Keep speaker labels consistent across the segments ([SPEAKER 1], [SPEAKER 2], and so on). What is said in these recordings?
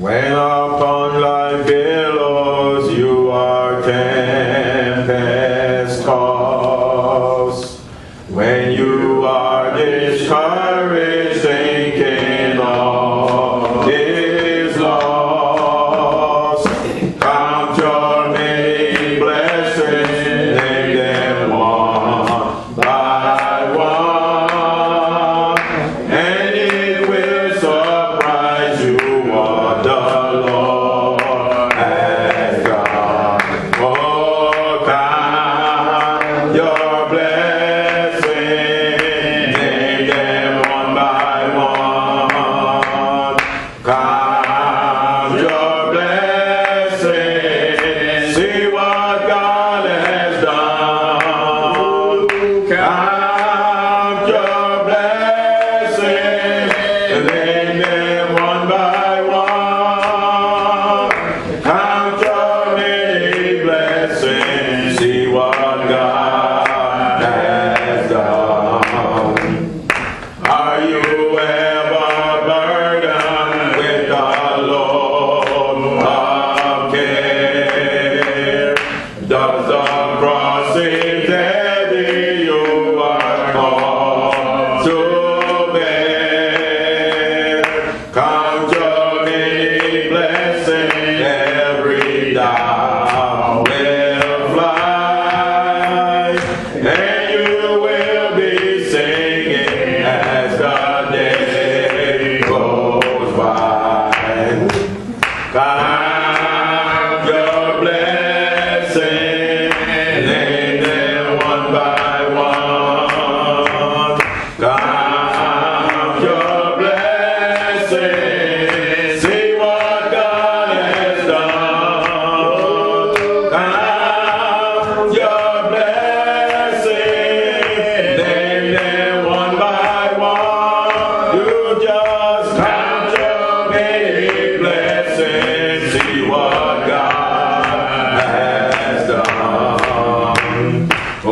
[SPEAKER 1] When upon life billows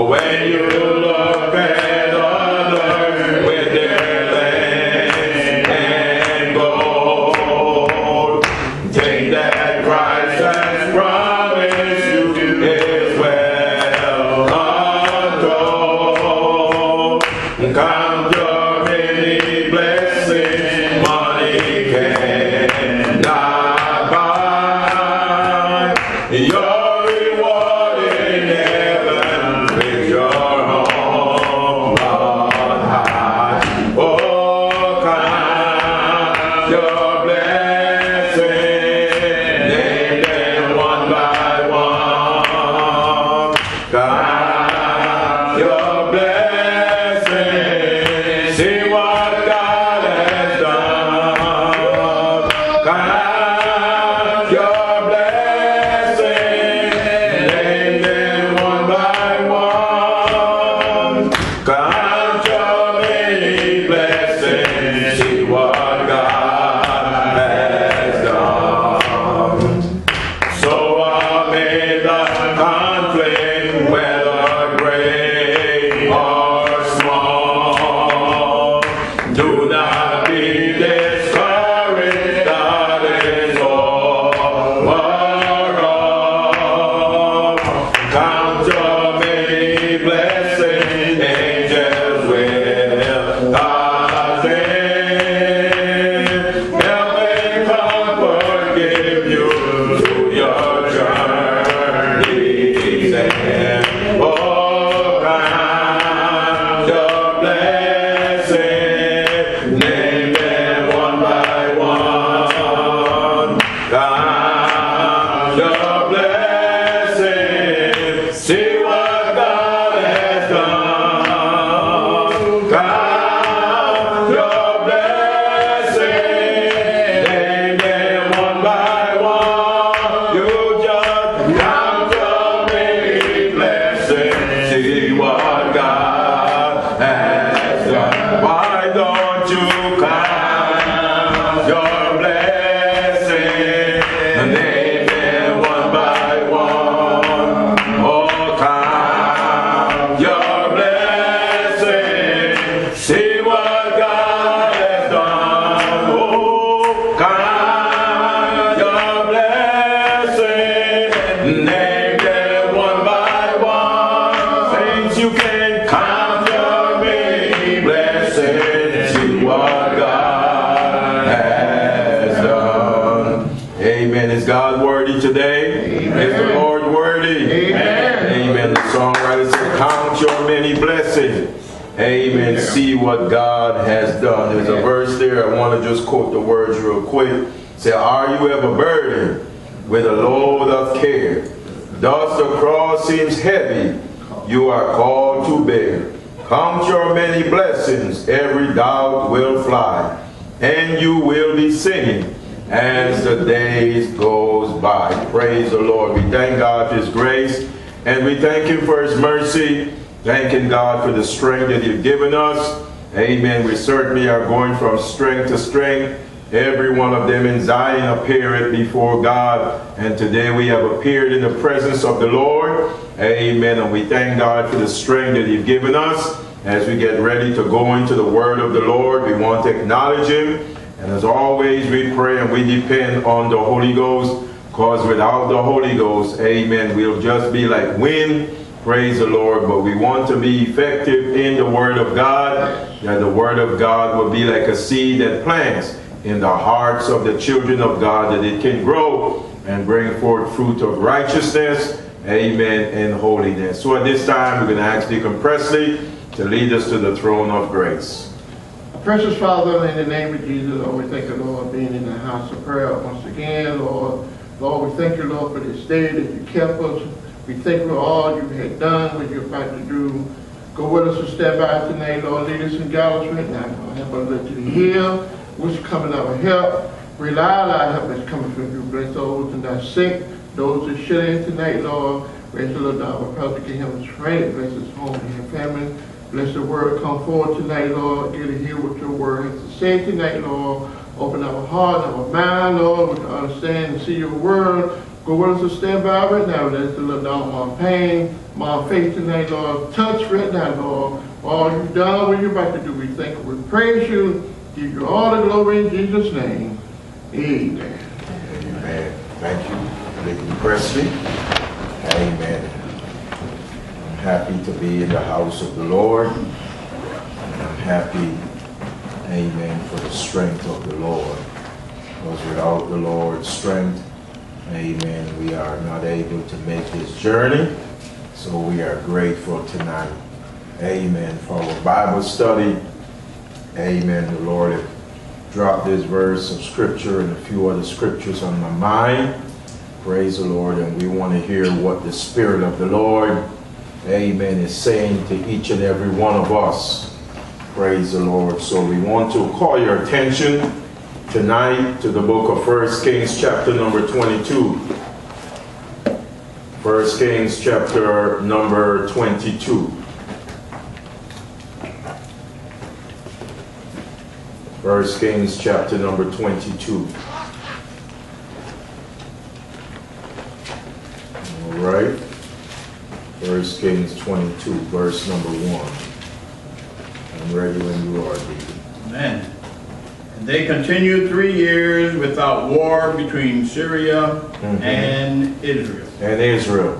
[SPEAKER 1] When you Name them one by one, since you can count your many blessings in what God has done. Amen. Is God worthy today? Amen. Is the Lord worthy?
[SPEAKER 2] Amen.
[SPEAKER 1] Amen. The songwriter said, count your many blessings. Amen. See what God has done. There's a verse there. I want to just quote the words real quick. Say, are you ever burdened? With a load of care? Thus the cross seems heavy. You are called to bear. Count your many blessings. Every doubt will fly. And you will be singing as the days goes by. Praise the Lord. We thank God for his grace and we thank him for his mercy. Thanking God for the strength that he's given us. Amen. We certainly are going from strength to strength. Every one of them in Zion appeared before God. And today we have appeared in the presence of the Lord. Amen. And we thank God for the strength that he's given us. As we get ready to go into the word of the Lord, we want to acknowledge him and as always, we pray and we depend on the Holy Ghost, because without the Holy Ghost, amen, we'll just be like wind. Praise the Lord. But we want to be effective in the Word of God, that the Word of God will be like a seed that plants in the hearts of the children of God, that it can grow and bring forth fruit of righteousness, amen, and holiness. So at this time, we're going to ask Deacon Presley to lead us to the throne of grace.
[SPEAKER 2] Precious Father, in the name of Jesus, Lord, we thank you, Lord, being in the house of prayer once again, Lord. Lord, we thank you, Lord, for this day that you kept us. We thank you for all you had done, what you're about to do. Go with us and stand by tonight, Lord. Lead us in guide us right now. Help us let you which coming our help. Rely on our help that's coming from you. Bless those that are sick, those that should in tonight, Lord. Raise the little dog, probably get him strength. Bless his home and his family. Bless the word come forward tonight, Lord. Get to hear what your word has to say tonight, Lord. Open up our heart, our mind, Lord, to understand and see your word. Go with us to stand by right now. Let's look down my pain, my faith tonight, Lord. Touch right now, Lord. All you've done, what you're about to do, we thank you. We praise you. Give you all the glory in Jesus' name. Amen.
[SPEAKER 1] Amen. Thank you, Deacon Presley. Amen I'm happy to be in the house of the Lord. And I'm happy, amen, for the strength of the Lord. Because without the Lord's strength, amen, we are not able to make this journey. So we are grateful tonight, amen, for our Bible study. Amen. The Lord has dropped this verse of scripture and a few other scriptures on my mind. Praise the Lord. And we want to hear what the Spirit of the Lord amen, is saying to each and every one of us. Praise the Lord. So we want to call your attention tonight to the book of First Kings chapter number 22. First Kings chapter number 22. First Kings chapter number 22. All right. First Kings 22, verse number 1. I'm ready when you are, Deacon.
[SPEAKER 3] Amen. And they continued three years without war between Syria mm -hmm. and Israel.
[SPEAKER 1] And Israel.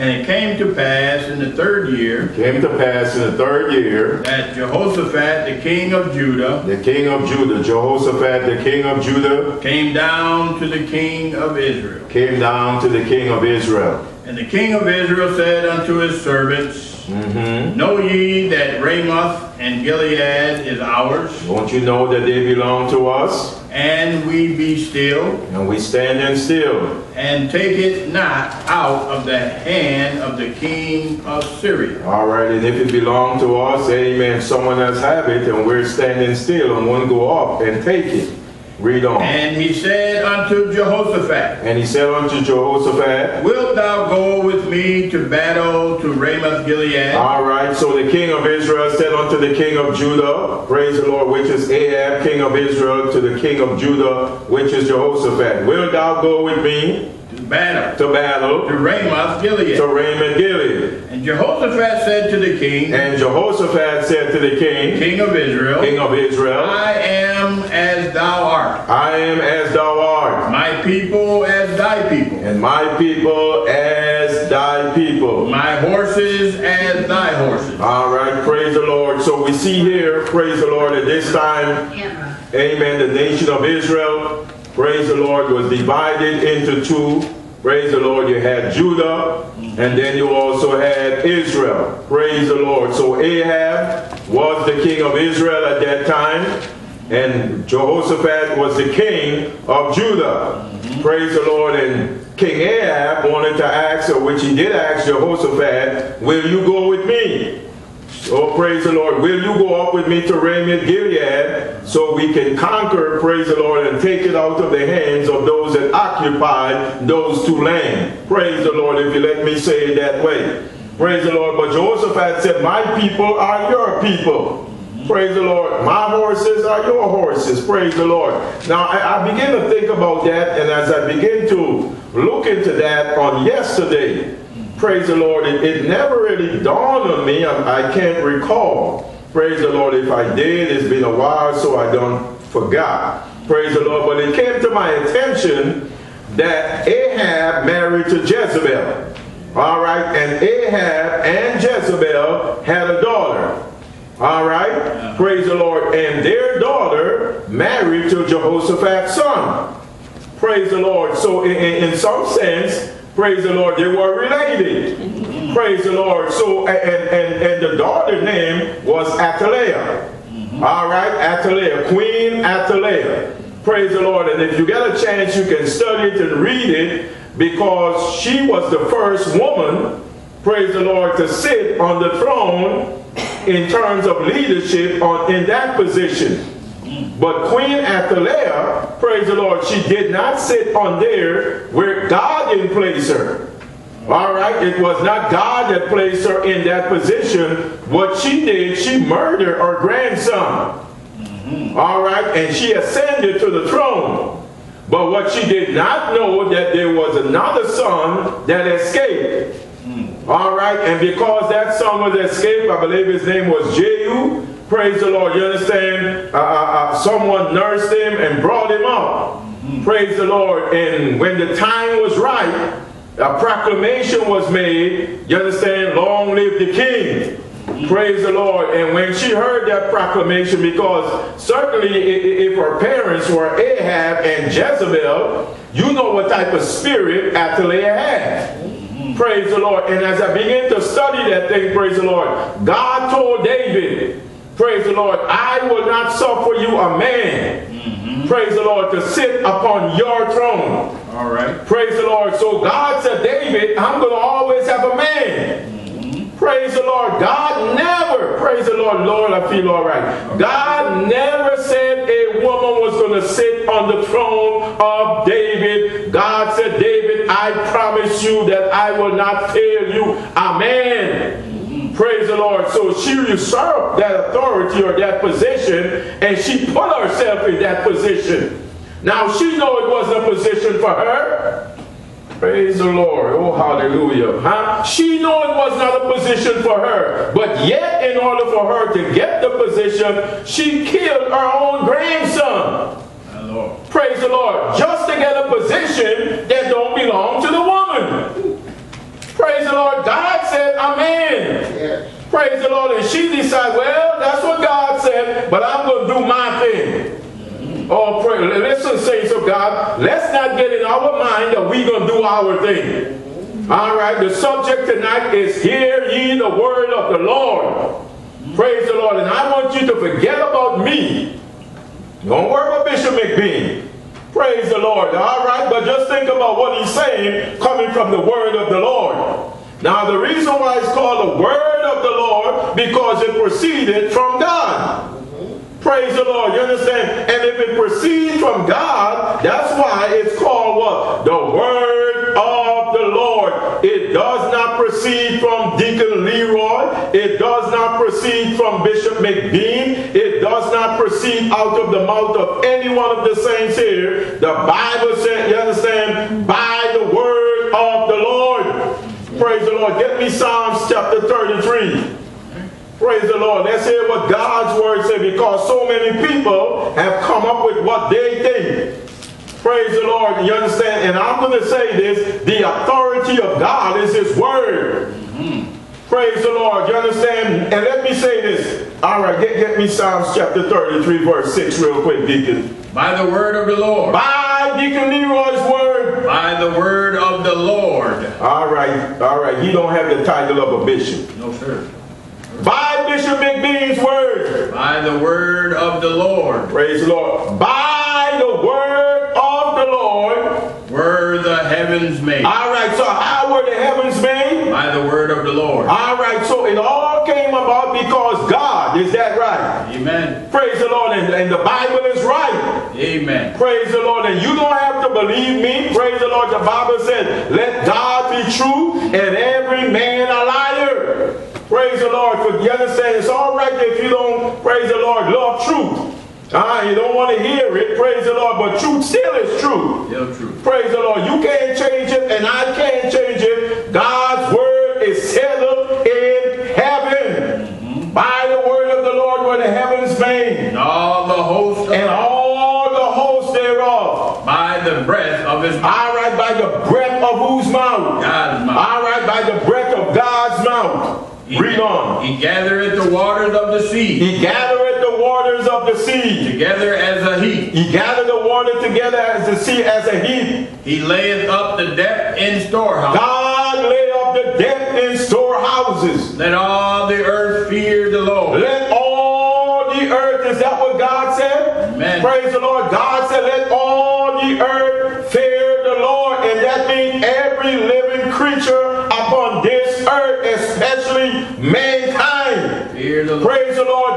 [SPEAKER 3] And it came to pass in the third year.
[SPEAKER 1] Came to pass in the third year.
[SPEAKER 3] That Jehoshaphat, the king of Judah.
[SPEAKER 1] The king of Judah. Jehoshaphat, the king of Judah.
[SPEAKER 3] Came down to the king of Israel.
[SPEAKER 1] Came down to the king of Israel.
[SPEAKER 3] And the king of Israel said unto his servants, mm -hmm. Know ye that Ramoth and Gilead is ours?
[SPEAKER 1] Don't you know that they belong to us?
[SPEAKER 3] And we be still.
[SPEAKER 1] And we stand and still.
[SPEAKER 3] And take it not out of the hand of the king of Syria.
[SPEAKER 1] All right, and if it belong to us, amen, someone else have it, and we're standing still and one go up and take it. Read on.
[SPEAKER 3] And he said unto Jehoshaphat.
[SPEAKER 1] And he said unto Jehoshaphat.
[SPEAKER 3] Wilt thou go with me to battle to Ramoth Gilead?
[SPEAKER 1] All right. So the king of Israel said unto the king of Judah, praise the Lord, which is Ahab, king of Israel, to the king of Judah, which is Jehoshaphat. Wilt thou go with me?
[SPEAKER 3] To battle.
[SPEAKER 1] To battle.
[SPEAKER 3] To Ramoth Gilead.
[SPEAKER 1] To Ramoth Gilead.
[SPEAKER 3] And Jehoshaphat said to the king.
[SPEAKER 1] And Jehoshaphat said to the king.
[SPEAKER 3] King of Israel.
[SPEAKER 1] King of Israel.
[SPEAKER 3] I am as thou art.
[SPEAKER 1] I am as thou art.
[SPEAKER 3] My people as thy people.
[SPEAKER 1] And my people as thy people.
[SPEAKER 3] My horses as thy horses.
[SPEAKER 1] All right. Praise the Lord. So we see here, praise the Lord, at this time, amen, the nation of Israel, praise the Lord, was divided into two Praise the Lord. You had Judah, and then you also had Israel. Praise the Lord. So Ahab was the king of Israel at that time, and Jehoshaphat was the king of Judah. Mm-hmm. Praise the Lord. And King Ahab wanted to ask, or which he did ask Jehoshaphat, Will you go with me? Oh, praise the Lord. Will you go up with me to Ramoth Gilead so we can conquer, praise the Lord, and take it out of the hands of those that occupied those two lands? Praise the Lord, if you let me say it that way. Praise the Lord. But Jehoshaphat said, My people are your people. Praise the Lord. My horses are your horses. Praise the Lord. Now, I, I begin to think about that, and as I begin to look into that on yesterday, praise the Lord, it, it never really dawned on me. I, I can't recall. Praise the Lord. If I did, it's been a while, so I don't forgot. Praise the Lord. But it came to my attention that Ahab married to Jezebel. All right. And Ahab and Jezebel had a daughter. All right. Praise the Lord. And their daughter married to Jehoshaphat's son. Praise the Lord. So in, in some sense, praise the Lord, they were related. Praise the Lord. So and, and, and the daughter's name was Athaliah. Mm-hmm. All right, Athaliah, Queen Athaliah. Praise the Lord. And if you get a chance, you can study it and read it because she was the first woman, praise the Lord, to sit on the throne in terms of leadership on in that position. But Queen Athaliah, praise the Lord, she did not sit on there where God didn't place her. All right, it was not God that placed her in that position. What she did, she murdered her grandson. Mm-hmm. All right, and she ascended to the throne. But what she did not know that there was another son that escaped. Mm. All right, and because that son was escaped, I believe his name was Jehu. Praise the Lord. You understand? Uh, uh, uh, someone nursed him and brought him up. Praise the Lord. And when the time was right, a proclamation was made. You understand? Long live the king. Praise the Lord. And when she heard that proclamation, because certainly if her parents were Ahab and Jezebel, you know what type of spirit Athaliah had. Praise the Lord. And as I began to study that thing, praise the Lord, God told David, praise the Lord, I will not suffer you a man, mm-hmm. praise the Lord, to sit upon your throne.
[SPEAKER 3] All right.
[SPEAKER 1] Praise the Lord. So God said, David, I'm going to always have a man. Mm-hmm. Praise the Lord. God never, praise the Lord, Lord, I feel all right. God never said a woman was going to sit on the throne of David. God said, David, I promise you that I will not fail you. Amen. Praise the Lord. So she usurped that authority or that position and she put herself in that position. Now she know it wasn't a position for her. Praise the Lord. Oh, hallelujah. Huh? She knew it was not a position for her. But yet, in order for her to get the position, she killed her own grandson. Praise the Lord. Just to get a position that don't belong to the woman. Praise the Lord. God said, Amen.
[SPEAKER 2] Yes.
[SPEAKER 1] Praise the Lord. And she decided, well, that's what God said, but I'm going to do my thing. Mm-hmm. Oh, pray. Listen, saints of God, let's not get in our mind that we're going to do our thing. Mm-hmm. All right, the subject tonight is Hear ye the word of the Lord. Mm-hmm. Praise the Lord. And I want you to forget about me. Don't worry about Bishop McBean. Praise the Lord. All right, but just think about what he's saying coming from the word of the Lord. Now, the reason why it's called the word of the Lord, because it proceeded from God. Praise the Lord. You understand? And if it proceeds from God, that's why it's called what? The word of the Lord. It does not proceed from Deacon Leroy. It does not proceed from Bishop McBean. Does not proceed out of the mouth of any one of the saints here. The Bible said, you understand, by the word of the Lord. Praise the Lord. Get me Psalms chapter 33. Praise the Lord. Let's hear what God's word said because so many people have come up with what they think. Praise the Lord. You understand? And I'm going to say this the authority of God is His word. Mm-hmm. Praise the Lord. You understand? And let me say this. All right, get, get me Psalms chapter 33, verse 6, real quick, Deacon.
[SPEAKER 3] By the word of the Lord.
[SPEAKER 1] By Deacon Leroy's word,
[SPEAKER 3] By By the word of the Lord.
[SPEAKER 1] All right, all right. He don't have the title of a bishop.
[SPEAKER 3] No, sir.
[SPEAKER 1] By Bishop McBean's word.
[SPEAKER 3] By the word of the Lord.
[SPEAKER 1] Praise the Lord. By the word of the Lord.
[SPEAKER 3] Were the heavens made.
[SPEAKER 1] All right, so how were the heavens made?
[SPEAKER 3] By the word of the Lord.
[SPEAKER 1] All right, so it all came about because God. Is that right?
[SPEAKER 3] Amen.
[SPEAKER 1] Praise the Lord. And, and the Bible is right.
[SPEAKER 3] Amen.
[SPEAKER 1] Praise the Lord. And you don't have to believe me. Praise the Lord. The Bible said, let God be true and every man a liar. Praise the Lord. For you understand, it's all right if you don't, praise the Lord, love truth. Ah, you don't want to hear it, praise the Lord, but truth still is true.
[SPEAKER 3] Still true.
[SPEAKER 1] Praise the Lord. You can't change it, and I can't change it. God's word is settled in heaven. By the word of the Lord were the heavens made,
[SPEAKER 3] And all the host of
[SPEAKER 1] and all the hosts thereof.
[SPEAKER 3] by the breath of his mouth.
[SPEAKER 1] All right, by the breath of whose mouth?
[SPEAKER 3] God's mouth.
[SPEAKER 1] All right, by the breath of God's mouth. Read on.
[SPEAKER 3] He gathereth the waters of the sea
[SPEAKER 1] He gathereth of the sea.
[SPEAKER 3] together as a heap.
[SPEAKER 1] He gathered the water together as the sea as a heap.
[SPEAKER 3] He layeth up the depth in storehouse.
[SPEAKER 1] God lay up the depth in storehouses.
[SPEAKER 3] Let all the earth fear the Lord.
[SPEAKER 1] Let all the earth, is that what God said?
[SPEAKER 3] Amen.
[SPEAKER 1] Praise the Lord. God said, let all the earth fear the Lord. And that means every living creature upon this earth, especially mankind.
[SPEAKER 3] Fear the Lord.
[SPEAKER 1] Praise the Lord.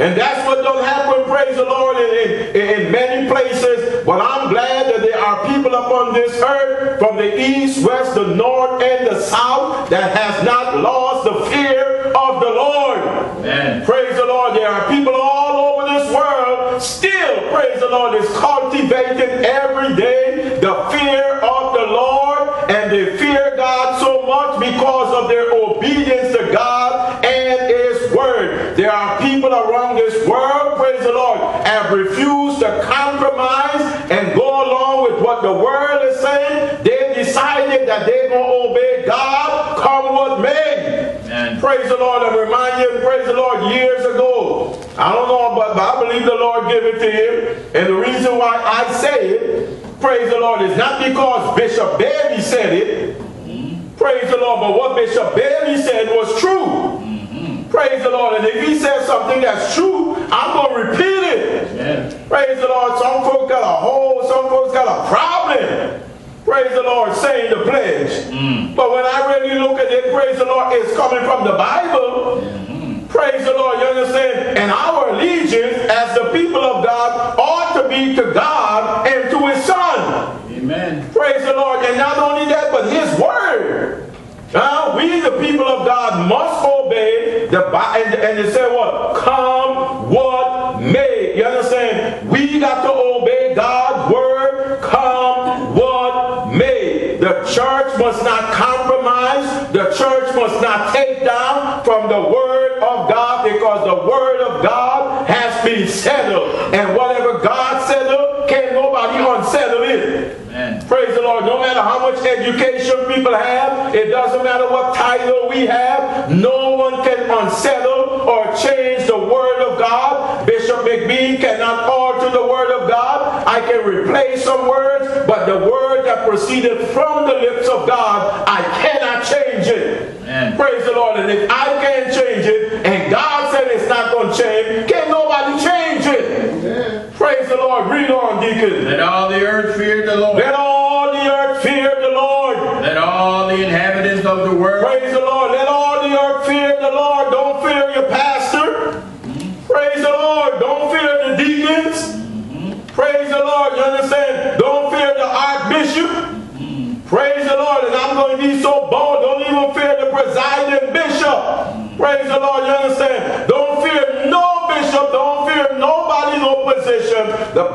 [SPEAKER 1] And that's what don't happen, praise the Lord, in, in, in many places. But I'm glad that there are people upon this earth from the east, west, the north, and the south that has not lost the fear of the Lord.
[SPEAKER 3] Amen.
[SPEAKER 1] Praise the Lord. There are people all over this world still, praise the Lord, is cultivating every day the fear of the Lord and they fear God so much because of their obedience to God and His Word. There are people around this world, praise the Lord, have refused to compromise and go along with what the world is saying. They decided that they're going to obey God come what may.
[SPEAKER 3] Amen.
[SPEAKER 1] Praise the Lord and remind you, praise the Lord, years ago. I don't know, but, but I believe the Lord gave it to him. And the reason why I say it, praise the Lord, is not because Bishop Bailey said it. Mm-hmm. Praise the Lord, but what Bishop Bailey said was true. Praise the Lord. And if he says something that's true, I'm going to repeat it.
[SPEAKER 3] Amen.
[SPEAKER 1] Praise the Lord. Some folks got a hole, some folks got a problem. Praise the Lord, saying the pledge. Mm. But when I really look at it, praise the Lord, it's coming from the Bible. Mm-hmm. Praise the Lord, you understand? And our allegiance as the people of God ought to be to God and to his son.
[SPEAKER 3] Amen.
[SPEAKER 1] Praise the Lord. And not only that, but his word. Now, we, the people of God, must obey the Bible. And, and it said what? Come what may. You understand? We got to obey God's word. Come what may. The church must not compromise. The church must not take down from the word of God because the word of God has been settled. And whatever God settled, can nobody unsettle it.
[SPEAKER 3] Amen.
[SPEAKER 1] Praise the Lord. No matter how much education people have, it doesn't matter what title we have, no one can unsettle or change the word of God. Bishop McBean cannot alter the word of God. I can replace some words, but the word that proceeded from the lips of God, I cannot change it.
[SPEAKER 3] Amen.
[SPEAKER 1] Praise the Lord. And if I can't change it, and God said it's not going to change, can nobody change it?
[SPEAKER 2] Amen.
[SPEAKER 1] Praise the Lord. Read on, deacon.
[SPEAKER 3] Let all the earth fear the Lord.
[SPEAKER 1] Let all
[SPEAKER 3] of the world
[SPEAKER 1] Praise the Lord. Let all the earth fear the Lord. Don't fear your pastor. Praise the Lord. Don't fear the deacons. Praise the Lord. You understand? Don't fear the archbishop. Praise the Lord. And I'm going to be so bold. Don't even fear the presiding bishop. Praise the Lord. You understand? Don't fear no bishop. Don't fear nobody, no position. The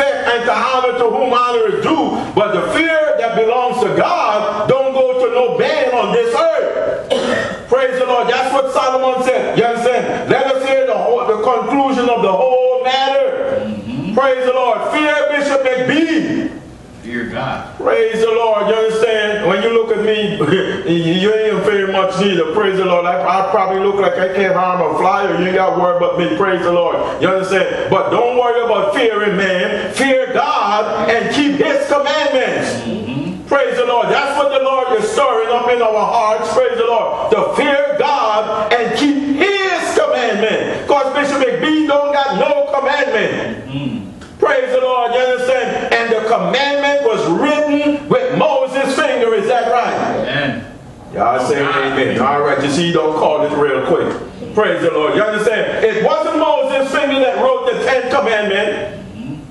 [SPEAKER 1] respect and to honor to whom honor is due. But the fear that belongs to God don't go to no man on this earth. Praise the Lord. That's what Solomon said. You understand? Let us hear the whole, the conclusion of the whole matter. Mm-hmm. Praise the Lord. Fear Bishop McBean.
[SPEAKER 3] fear God.
[SPEAKER 1] Praise the Lord. You understand? When you look at me, you ain't very much neither. Praise the Lord. I, I, probably look like I can't harm a fly or you ain't got to worry about me. Praise the Lord. You understand? But don't worry about fearing man. Fear God and keep his commandments. Mm-hmm. Praise the Lord. That's what the Lord is stirring up in our hearts. Praise the Lord. To fear God and keep his commandment. Because Bishop McBean don't got no commandment. Mm-hmm. Praise the Lord, you understand? And the commandment was written with Moses' finger, is that right? Amen. Y'all say oh, amen. All right, you see, you don't call this real quick. Praise the Lord. You understand? It wasn't Moses' finger that wrote the Ten Commandments.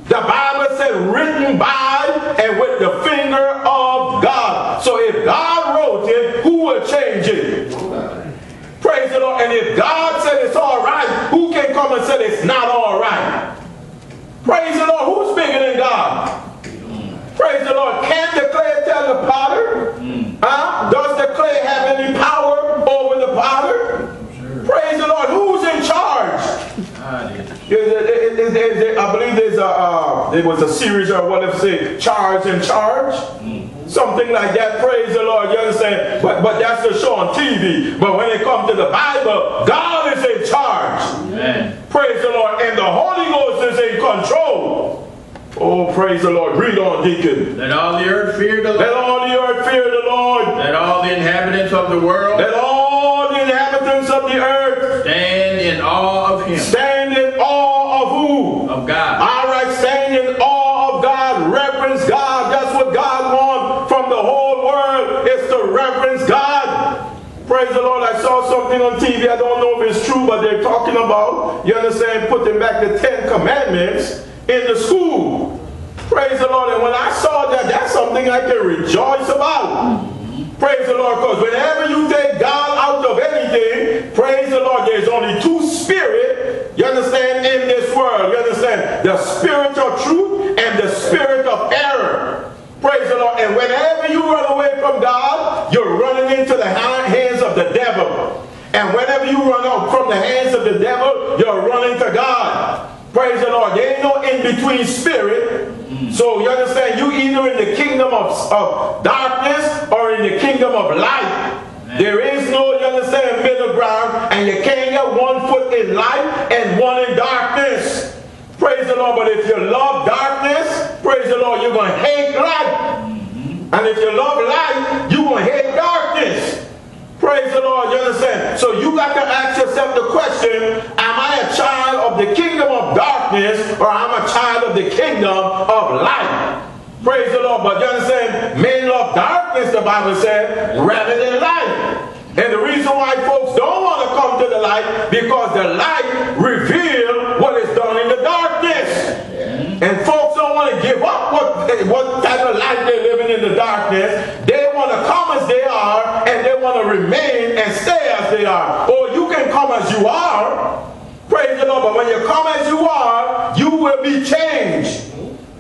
[SPEAKER 1] The Bible said written by and with the finger of God. So if God wrote it, who will change it? Praise the Lord. And if God said it's all right, who can come and say it's not all right? Praise the Lord. Who's bigger than God? Praise the Lord. Can the clay tell the potter? Huh? Does the clay have any power over the potter? Praise the Lord. Who's in charge? I believe there's a uh, there was a series or whatever say Charles in Charge. Something like that. Praise the Lord. You understand? But but that's the show on TV. But when it comes to the Bible, God is in charge. Amen. Praise the Lord. And the Holy Ghost is in control. Oh, praise the Lord. Read on, deacon.
[SPEAKER 3] Let all the earth fear the Lord.
[SPEAKER 1] Let all the earth fear the Lord.
[SPEAKER 3] Let all the inhabitants of the world.
[SPEAKER 1] Let all the inhabitants of the earth
[SPEAKER 3] stand in awe of him.
[SPEAKER 1] Stand in awe of who?
[SPEAKER 3] Of God.
[SPEAKER 1] All right, stand in awe of God. Reverence God. That's what God wants from the whole world It's to reverence God. Praise the Lord. I saw something on TV. I don't know if it's true, but they're talking about, you understand, putting back the Ten Commandments in the school. Praise the Lord. And when I saw that, that's something I can rejoice about. Praise the Lord. Because whenever you take God out of anything, praise the Lord, there's only two spirit, you understand, in this world. You understand? The spirit of truth and the spirit of error. Praise the Lord. And whenever you run away from God, you're running into the hands of the devil. And whenever you run out from the hands of the devil, you're running to God. Praise the Lord. There ain't no in-between spirit. So you understand, you either in the kingdom of, of darkness or in the kingdom of light. There is no, you understand, middle ground, and you can't get one foot in light and one in darkness. Praise the Lord. But if you love darkness, praise the Lord, you're going to hate light. And if you love light, you're going to hate darkness. Praise the Lord, you understand? So you got to ask yourself the question, am I a child of the kingdom of darkness or am I a child of the kingdom of light? Praise the Lord. But you understand, men love darkness, the Bible said, rather than light. And the reason why folks don't want to come to the light, because the light reveals what is done in the darkness. And folks don't want to give up what, what type of life they're living in the darkness. Want to come as they are, and they want to remain and stay as they are. Or you can come as you are. Praise the Lord. But when you come as you are, you will be changed.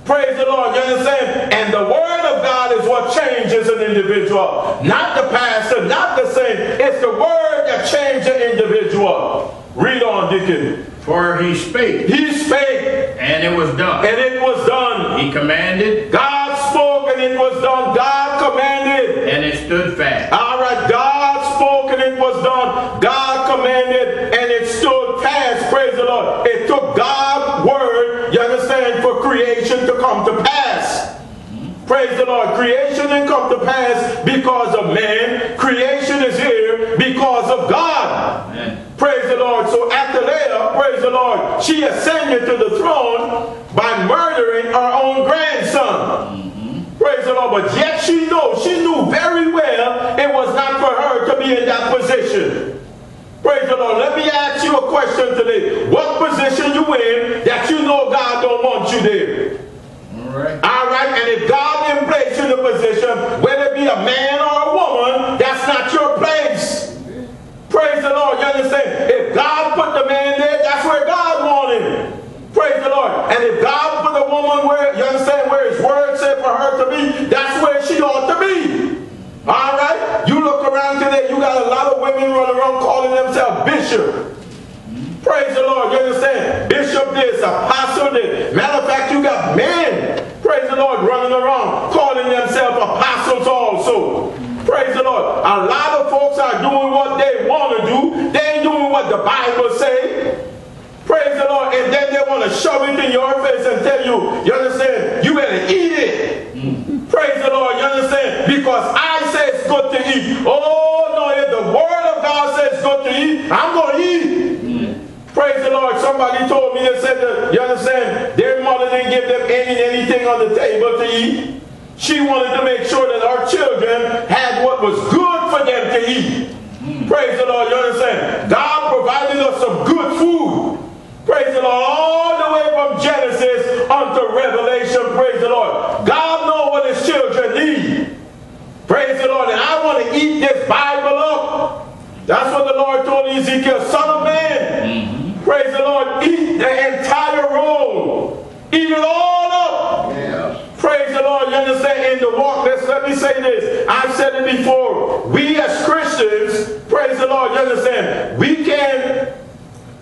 [SPEAKER 1] Praise the Lord. You understand? And the word of God is what changes an individual. Not the pastor, not the saint. It's the word that changes an individual. Read on, Deacon.
[SPEAKER 3] For he spake.
[SPEAKER 1] He spake.
[SPEAKER 3] And it was done.
[SPEAKER 1] And it was done.
[SPEAKER 3] He commanded.
[SPEAKER 1] God spoke and it was done. God commanded.
[SPEAKER 3] And it stood fast.
[SPEAKER 1] All right. God spoke and it was done. God commanded and it stood fast. Praise the Lord. It took God's word, you understand, for creation to come to pass. Mm-hmm. Praise the Lord. Creation didn't come to pass because of man. Creation is here because of God. Amen. Praise the Lord. So Athaliah, praise the Lord, she ascended to the throne by murdering her own grandson. Praise the Lord. But yet she knows, she knew very well it was not for her to be in that position. Praise the Lord. Let me ask you a question today. What position you in that you know God don't want you there? All right. All right. And if God didn't place you in a position, whether it be a man or a woman, that's not your place. Praise the Lord. You understand? If God put the man there, that's where God wanted him. Praise the Lord. And if God put a woman where, you understand, where his word said for her to be, that's where she ought to be. All right? You look around today, you got a lot of women running around calling themselves bishop. Praise the Lord. You understand? Bishop this, apostle this. Matter of fact, you got men, praise the Lord, running around calling themselves apostles also. Praise the Lord. A lot of folks are doing what they want to do. They ain't doing what the Bible say. Praise the Lord. And then they want to shove it in your face and tell you, you understand, you better eat it. Praise the Lord. You understand? Because I say it's good to eat. Oh, no, if the word of God says it's good to eat, I'm going to eat. Praise the Lord. Somebody told me, they said, that, you understand, their mother didn't give them any, anything on the table to eat. She wanted to make sure that our children had what was good for them to eat. Praise the Lord. You understand? God provided us some good food. Praise the Lord. All the way from Genesis unto Revelation. Praise the Lord. God knows what his children need. Praise the Lord. And I want to eat this Bible up. That's what the Lord told Ezekiel, son of man. Mm-hmm. Praise the Lord. Eat the entire roll. Eat it all up. Yes. Praise the Lord. You understand? In the walk, let's let me say this. I've said it before. We as Christians, praise the Lord, you understand? We can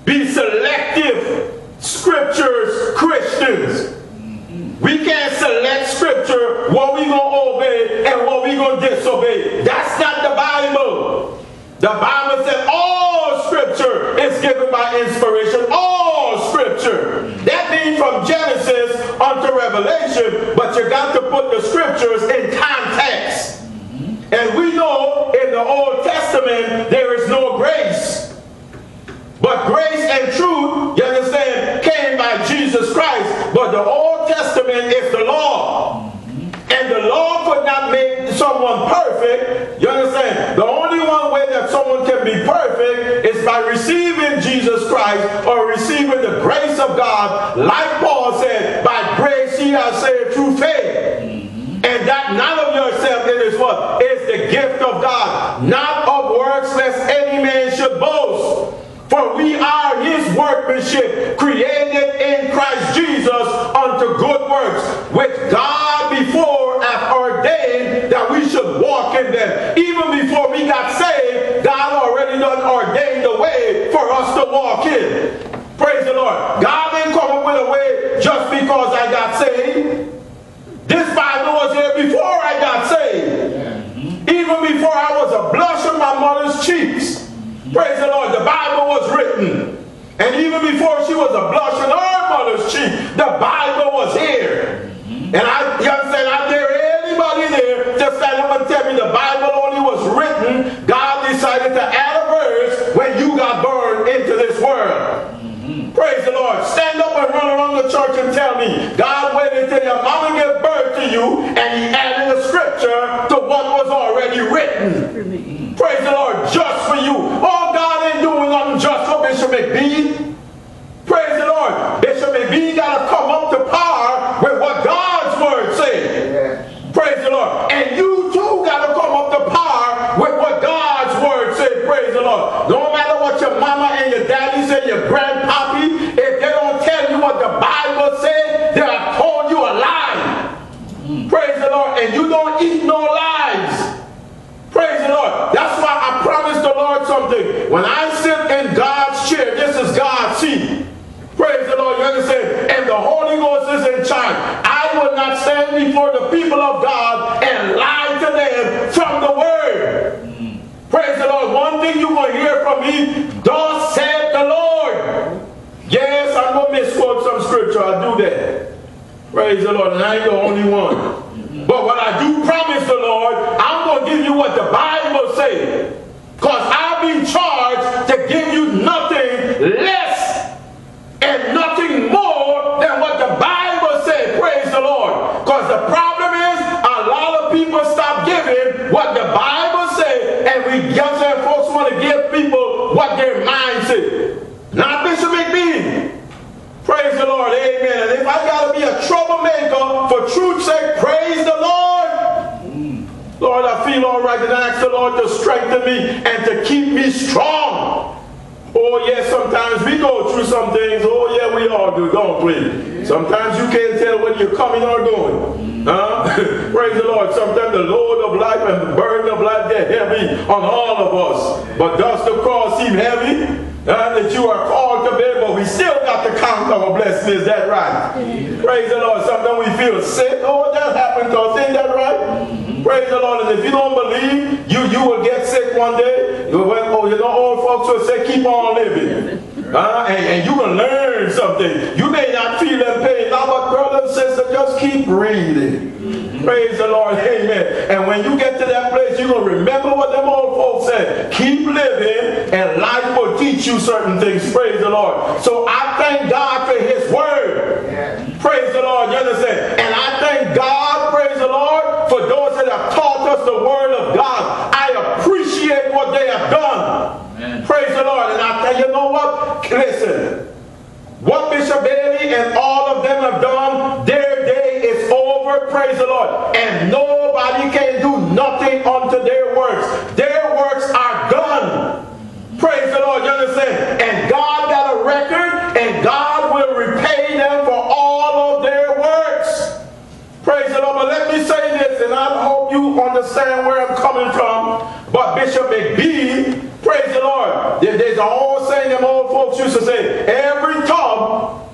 [SPEAKER 1] be selective scriptures Christians. We can't select scripture what we gonna obey and what we gonna disobey. That's not the Bible. The Bible said all scripture is given by inspiration. All scripture. That means from Genesis unto Revelation, but you got to put the scriptures in context. And we know in the Old Testament there is no grace. But grace and truth, you understand, came by Jesus Christ. But the Old Testament is the law. And the law could not make someone perfect. You understand? The only one way that someone can be perfect is by receiving Jesus Christ or receiving the grace of God. Like Paul said, by grace ye are saved through faith. And that not of yourself, it is what? Is the gift of God. Not of works, lest any man should boast. For we are his workmanship, created in Christ Jesus unto good works, which God before hath ordained that we should walk in them. Even before we got saved, God already done ordained the way for us to walk in. Praise the Lord. God didn't come up with a way just because I got saved. This Bible was here before I got saved. Even before I was a blush on my mother's cheeks. Praise the Lord. The Bible was written. And even before she was a blush in her mother's cheek, the Bible was here. And I, you understand, I dare anybody there to stand up and tell me the Bible only was written. God decided to add a verse when you got born into this world. Praise the Lord. Stand up and run around the church and tell me God waited until your mama gave birth to you and he added a scripture to what was already written. Praise the Lord, just for you. Oh, God ain't doing nothing just for Bishop McBean. Praise the Lord. Bishop McBean got to come up to par with what God's word says. Praise the Lord. And you too got to come up to par with what God's word says. Praise the Lord. No matter what your mama and your daddy say, your grandpappy, if they don't tell you what the Bible says, they have told you a lie. Mm. Praise the Lord. And you don't eat no lies. Praise the Lord. That's why I promised the Lord When I sit in God's chair, this is God's seat. Praise the Lord. You understand? And the Holy Ghost is in charge. I will not stand before the people of God and lie to them from the word. Praise the Lord. One thing you will hear from me, thus said the Lord. Yes, I'm going to misquote some scripture. I'll do that. Praise the Lord. And I ain't the only one. But what I do promise the Lord, I'm going to give you what the Bible says. Because I've been charged to give you nothing less and nothing more than what the Bible says. Praise the Lord. Because the problem is a lot of people stop giving what the Bible says and we just and folks want to give people what their mind says. Not Bishop McBean. Praise the Lord. Amen. And if I got to be a troublemaker for truth's sake. Lord, I feel all right and I ask the Lord to strengthen me and to keep me strong. Oh, yes, sometimes we go through some things. Oh, yeah, we all do, don't we? Sometimes you can't tell whether you're coming or going. Huh? Praise the Lord. Sometimes the load of life and the burden of life get heavy on all of us. But does the cross seem heavy? Uh, that you are called to bear, but we still got to count our blessings. Is that right? Praise the Lord. Sometimes we feel sick. Oh, that happened to us. Ain't that right? Praise the Lord. And if you don't believe, you you will get sick one day. You, oh, you know, old folks will say, keep on living. Uh, and, and you will learn something. You may not feel that pain now, but brother and sister, just keep breathing. Praise the Lord. Amen. And when you get to that place, you're going to remember what them old folks said. Keep living, and life will teach you certain things. Praise the Lord. So I thank God for his word. Praise the Lord. You understand? And I thank God, praise the Lord, for those that have taught us the word of God. I appreciate what they have done.
[SPEAKER 3] Amen.
[SPEAKER 1] Praise the Lord. And I tell you know what? Listen. What Bishop Bailey and all of them have done, their day is over. Praise the Lord. And nobody can do nothing unto their works. Their works are done. Praise the Lord. You understand? And God got a record, hope you understand where I'm coming from. But Bishop McBean, praise the Lord. There- There's an old saying them old folks used to say, every tub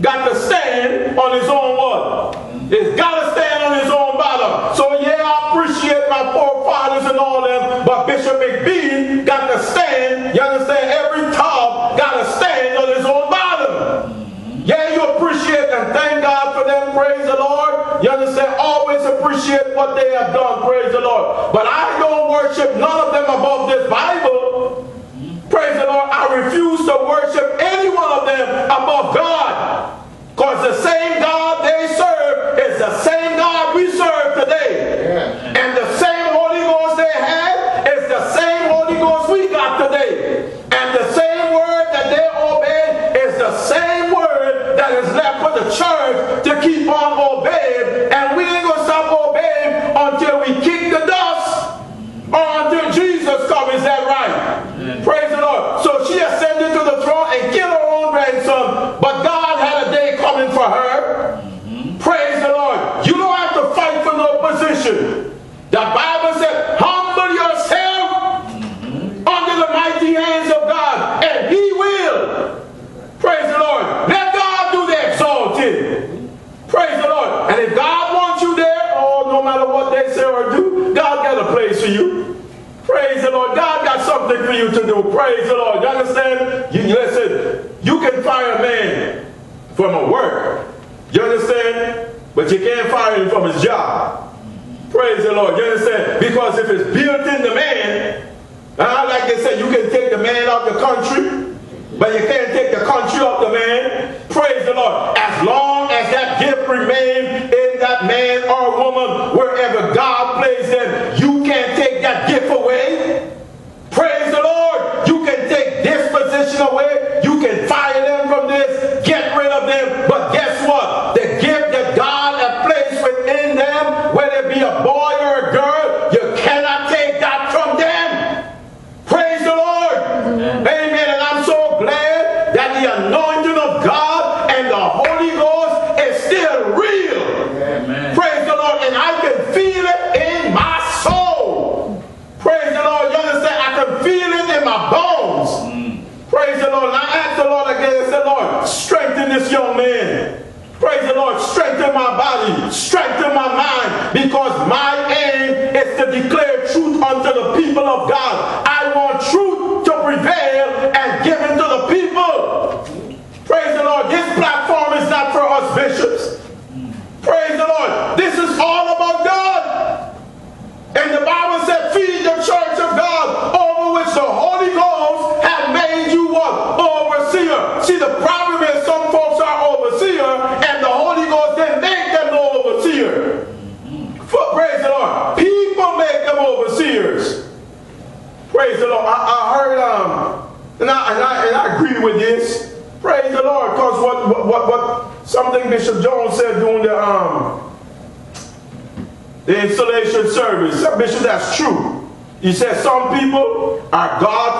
[SPEAKER 1] got to stand on his own what? It's got to stand on his own bottom. So yeah, I appreciate my forefathers and all them, but Bishop McBean got to stand, you understand, every tub got to stand Yeah, you appreciate and thank God for them, praise the Lord. You understand, always appreciate what they have done, praise the Lord. But I don't worship none of them above this Bible. Praise the Lord. I refuse to worship any one of them above God. Because the same God they serve is the same God we serve today. And the same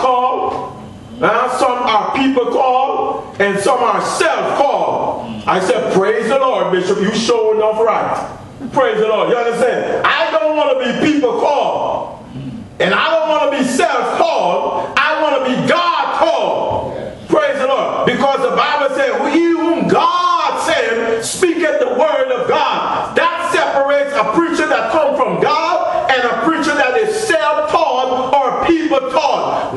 [SPEAKER 1] called. Now some are people called and some are self-called. I said, praise the Lord, Bishop, you showing enough right. Praise the Lord. You understand? I don't want to be people called. And I don't want to be self-called. I want to be God called. Praise the Lord. Because the Bible said, we whom God said at the word of God. That separates a preacher that comes from God and a preacher that is self-taught or people-taught.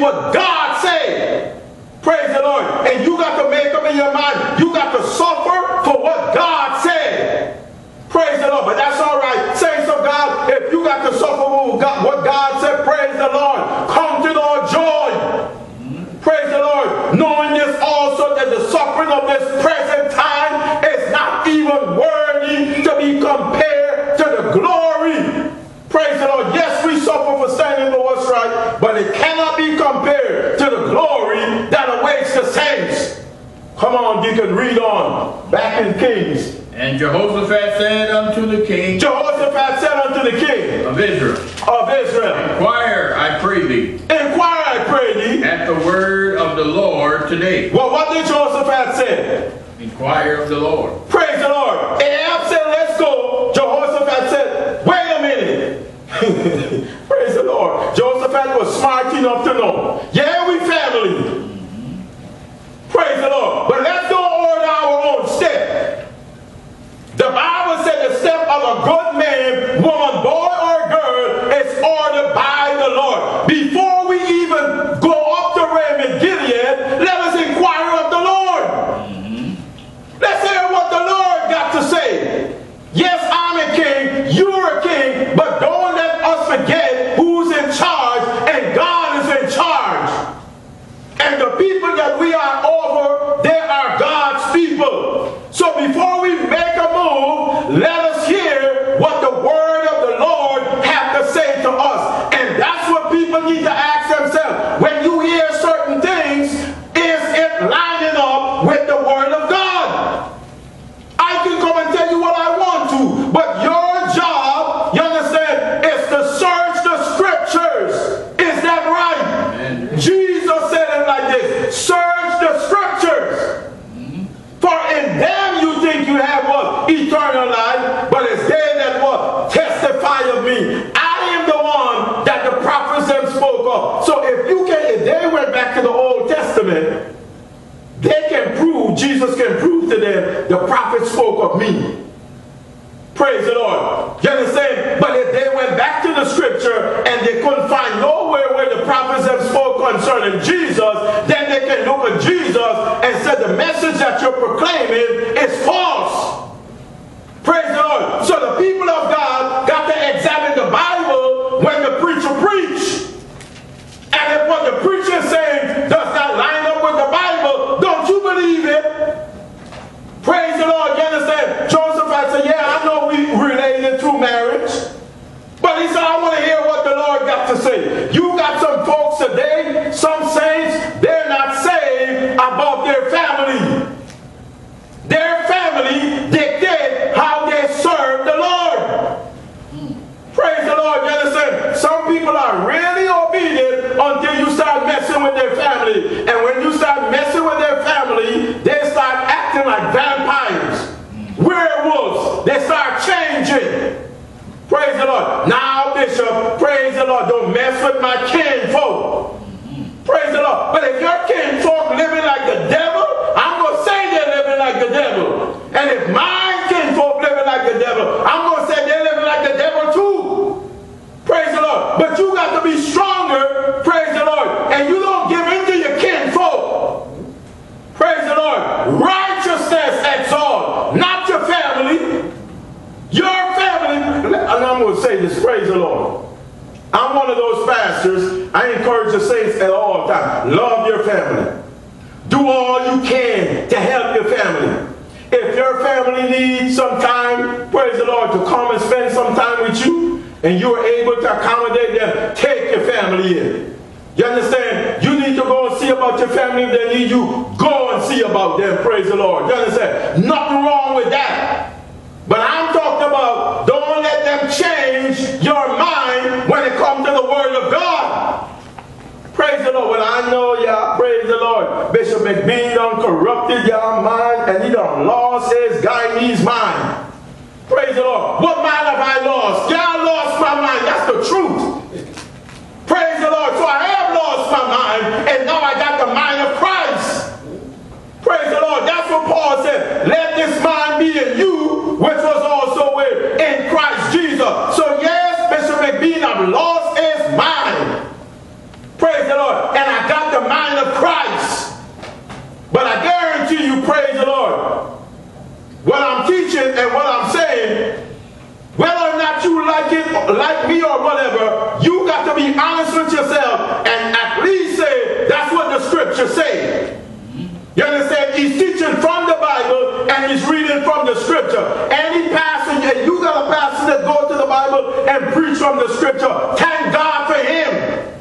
[SPEAKER 1] What God said, Praise the Lord. And you got to make up in your mind, you got to suffer for what God said. Praise the Lord. But that's all right. Saints of God, if you got to suffer for what God said, praise the Lord. Come to the joy. Praise the Lord. Knowing this also that the suffering of this present time is not even worthy to be compared to the glory Praise the Lord. Yes, we suffer for standing for what's right, but it cannot be compared to the glory that awaits the saints. Come on, you can read on. Back in Kings.
[SPEAKER 3] And Jehoshaphat said unto the king
[SPEAKER 1] Jehoshaphat said unto the king
[SPEAKER 3] of Israel,
[SPEAKER 1] of Israel,
[SPEAKER 3] Inquire, I pray thee,
[SPEAKER 1] Inquire, I pray thee,
[SPEAKER 3] at the word of the Lord today.
[SPEAKER 1] Well, what did Jehoshaphat say?
[SPEAKER 3] Inquire of the Lord.
[SPEAKER 1] Praise the Lord. And Ahab said, let's go. Jehoshaphat said, wait a minute. Praise the Lord. Jehoshaphat was smart enough to know. Yeah, we family. Praise the Lord. But let's go order our own step. The Bible said the step of a good man, woman, boy, or girl is ordered by the Lord. Before we even go up to Ramoth Gilead, let us inquire of the Lord. Let's hear what the Lord got to say. Yes, I'm a king, you're a king, but don't let us forget who's in charge, and God is in charge. And the people that we are over, they are God's people. So before we make a move, let us hear what the word of the Lord have to say to us. And that's what people need to ask themselves. When you hear certain things, is it lining up with the word of God? I can come and tell you what I want to, but your job, you understand, is to search the scriptures. Is that right?
[SPEAKER 3] Amen.
[SPEAKER 1] Jesus said it like this Search the scriptures. For in them you think you have what? Eternal life, but it's they that what? Testify of me. I am the one that the prophets them spoke of. So if you can, if they went back to the Old Testament, they can prove, Jesus can prove to the prophet spoke of me. Praise the Lord. You understand? But if they went back to the scripture and they couldn't find nowhere where the prophets have spoke concerning Jesus, then they can look at Jesus and say the message that you're proclaiming is false. Praise the Lord. So the people of God got to examine the Bible when the preacher preach. And if what the preacher is saying does not line up with the Bible, don't you believe it? Praise the Lord. You understand? Jehoshaphat said, yeah, I know we related through marriage. But he said, I want to hear what the Say. You got some folks today, some saints, they're not saved about their family. Their family dictate how they serve the Lord. Praise the Lord. You understand? Some people are really obedient until you start messing with their family. And when you start messing with their family, they start acting like vampires, werewolves. They start. Praise the Lord. Now, Bishop, praise the Lord. Don't mess with my kinfolk. Praise the Lord. But if your kinfolk living like the devil, I'm going to say they're living like the devil. And if my kinfolk living like the devil, I'm going to say they're living like the devil too. Praise the Lord. But you got to be stronger, praise the Lord. And you don't give in to your kinfolk. Praise the Lord. Righteousness exalt, not your family. Your family, and This, praise the Lord. I'm one of those pastors. I encourage the saints at all times. Love your family. Do all you can to help your family. If your family needs some time, praise the Lord, to come and spend some time with you, and you're able to accommodate them, take your family in. You understand? You need to go and see about your family. If they need you, go and see about them. Praise the Lord. You understand? Nothing wrong with that. But I'm talking about don't let them change your mind when it comes to the Word of God. Praise the Lord. Well, I know y'all, praise the Lord. Bishop McBean done corrupted y'all mind and he done lost his Guyanese mind. Praise the Lord. What mind have I lost? Y'all lost my mind. That's the truth. Praise the Lord. So I have lost my mind and now I got the mind of Christ. Praise the Lord. That's what Paul said. Let this mind be in you, which was also where in Christ Jesus. So yes, Bishop McBean, I've lost his mind. Praise the Lord. And I got the mind of Christ. But I guarantee you, like me or whatever, you got to be honest with yourself and at least say that's what the scripture says. You understand? He's teaching from the Bible and he's reading from the scripture. Any passage, and you got a pastor that go to the Bible and preach from the scripture. Thank God for him.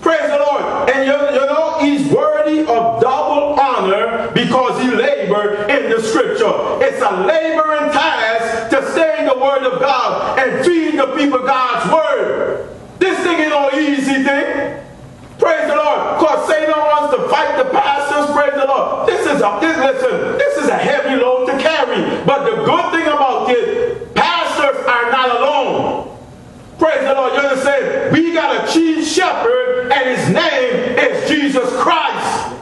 [SPEAKER 1] Praise the Lord. And you, you know, he's worthy of double honor because he labored in the scripture. It's a laboring task to stay in the word of God and feed the people God's word. This thing is no easy thing. Praise the Lord. Because Satan wants to fight the pastors. Praise the Lord. This is a this, listen, this is a heavy load to carry. But the good thing about it, pastors are not alone. Praise the Lord. You understand? We got a chief shepherd, and his name is Jesus Christ.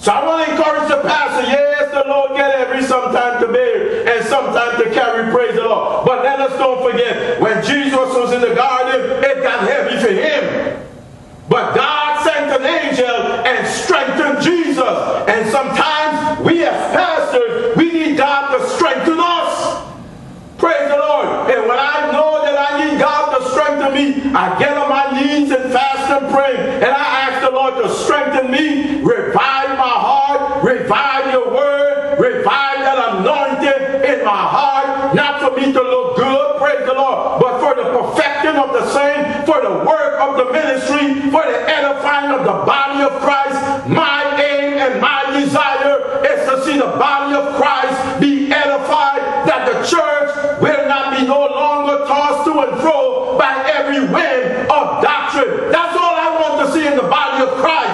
[SPEAKER 1] So I want to encourage the pastor. Yes, the Lord get every sometime to bear and sometime to carry. Praise the Lord. But let us don't forget when Jesus was in the garden, it got heavy for him. But God sent an angel and strengthened Jesus. And sometimes we as pastors, we need God to strengthen us. Praise the Lord. And when I know that I need God to strengthen me, I get on my knees and fast and pray. And I ask the Lord to strengthen me, revive revive your word, revive that anointing in my heart, not for me to look good, praise the Lord, but for the perfecting of the saint, for the work of the ministry, for the edifying of the body of Christ. My aim and my desire is to see the body of Christ be edified, that the church will not be no longer tossed to and fro by every wind of doctrine. That's all I want to see in the body of Christ.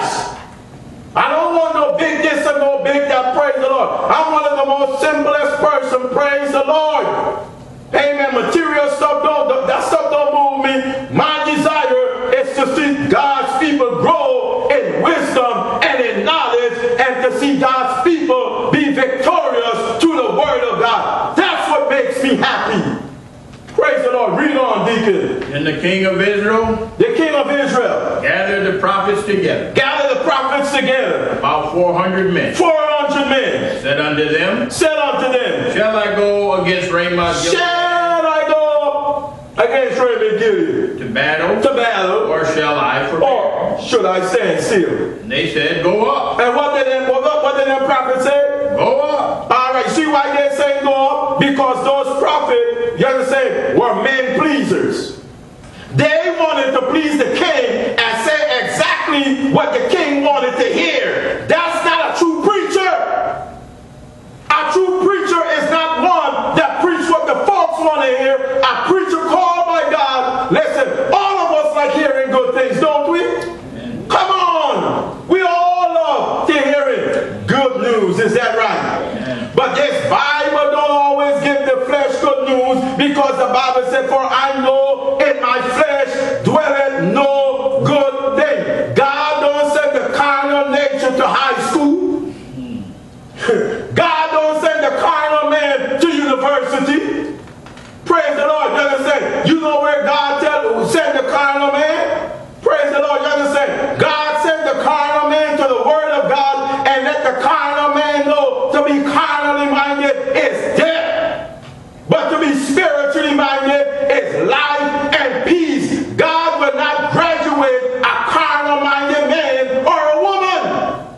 [SPEAKER 1] I don't want no big this and no big that, praise the Lord. I'm one of the most simplest person, praise the Lord. Amen. Material stuff don't, that stuff don't move me. My desire is to see God's people grow in wisdom and in knowledge and to see God's people be victorious through the word of God. That's what makes me happy. Praise the Lord. Read on, deacon.
[SPEAKER 3] And the king of Israel
[SPEAKER 1] The king of Israel
[SPEAKER 3] gathered the prophets together,
[SPEAKER 1] gathered the prophets together,
[SPEAKER 3] about 400 men,
[SPEAKER 1] 400 men,
[SPEAKER 3] said unto them,
[SPEAKER 1] said unto them,
[SPEAKER 3] Shall I go against Ramoth Gilead
[SPEAKER 1] Shall I go against Ramoth Gilead
[SPEAKER 3] to battle,
[SPEAKER 1] to battle,
[SPEAKER 3] or shall I forbear?
[SPEAKER 1] or should I stand still?
[SPEAKER 3] And they said, Go up,
[SPEAKER 1] And what did them, what, what did them prophets say?
[SPEAKER 3] go up.
[SPEAKER 1] All right, see why they say go up? Because those prophets, you understand, were men pleasers. They wanted to please the king and say exactly what the king wanted to hear. That's not a true preacher. A true preacher is not one that preaches what the folks want to hear. A preacher called by God. Listen, all of us like hearing good things, don't we? Come on. We all love to hear it. Good news, is that right? But this Bible don't always give the flesh good news because the Bible said, For I know in my flesh dwelleth no good thing. God don't send the carnal nature to high school. God don't send the carnal man to university. Praise the Lord. You understand? You know where God tell, send the carnal man? Praise the Lord. You understand? God sent the carnal man to the word of God and let the carnal carnally minded is death. But to be spiritually minded is life and peace. God will not graduate a carnal minded man or a woman.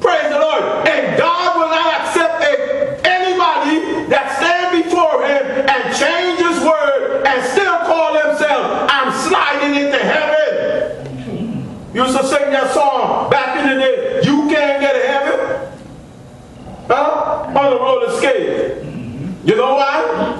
[SPEAKER 1] Praise the Lord. And God will not accept a, anybody that stand before him and change his word and still call himself, I'm sliding into heaven. Used to sing that song back in the day, you can't get to heaven. Huh? On the roller skate. You know why?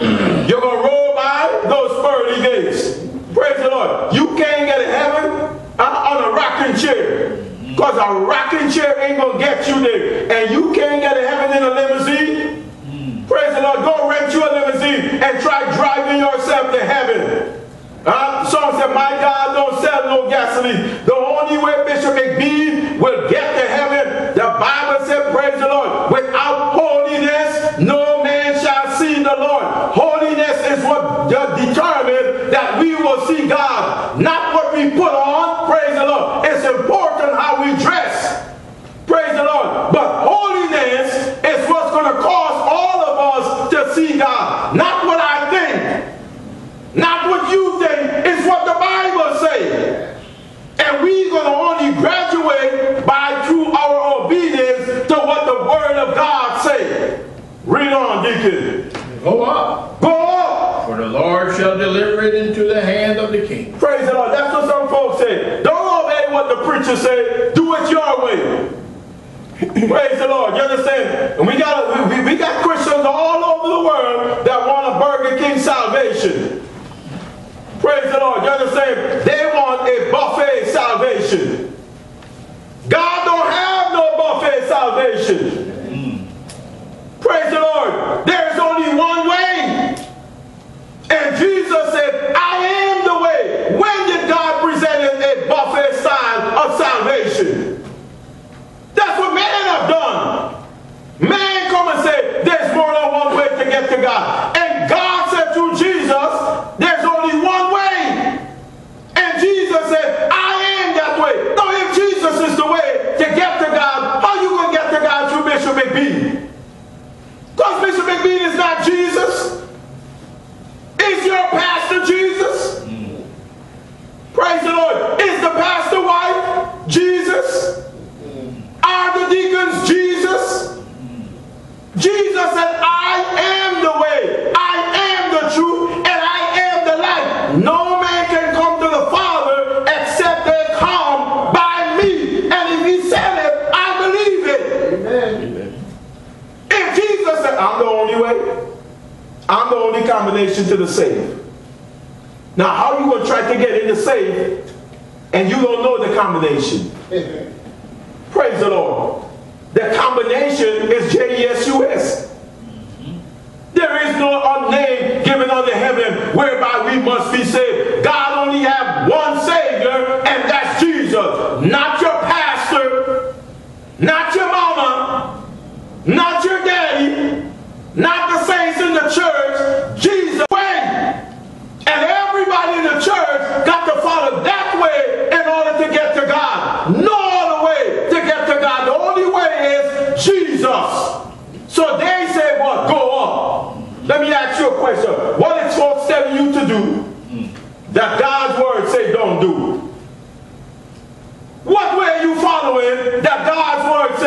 [SPEAKER 1] You're going to roll by those pearly gates. Praise the Lord. You can't get to heaven uh, on a rocking chair. Because a rocking chair ain't going to get you there. And you can't get to heaven in a limousine. Praise the Lord. Go rent you a limousine and try driving yourself to heaven. Uh, some said, my God don't sell no gasoline. The only way Bishop McBean will get to heaven, the Bible said, praise the Lord, without no man shall see the Lord. Holiness is what de- determines that we will see God, not what we put on. To say, do it your way. Praise the Lord. You understand? And we got we, we got Christians all over the world that want a Burger King salvation. Praise the Lord. You understand? They want a buffet salvation. God don't have no buffet salvation. Praise the Lord. There is only one way. of salvation. That's what men have done. Men come and say, there's more than one way to get to God. to the safe. Now, how you gonna try to get in the safe and you don't know the combination? Praise the Lord. The combination is J-E-S-U-S. There is no other name given under heaven whereby we must be saved. God only have one Savior, and that's Jesus. Not your pastor, not your mama, not your daddy, not the saints in the church. the church got to follow that way in order to get to God. No other way to get to God. The only way is Jesus. So they say, well, go on. Let me ask you a question. What is folks telling you to do that God's word say don't do? What way are you following that God's word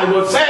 [SPEAKER 1] I will say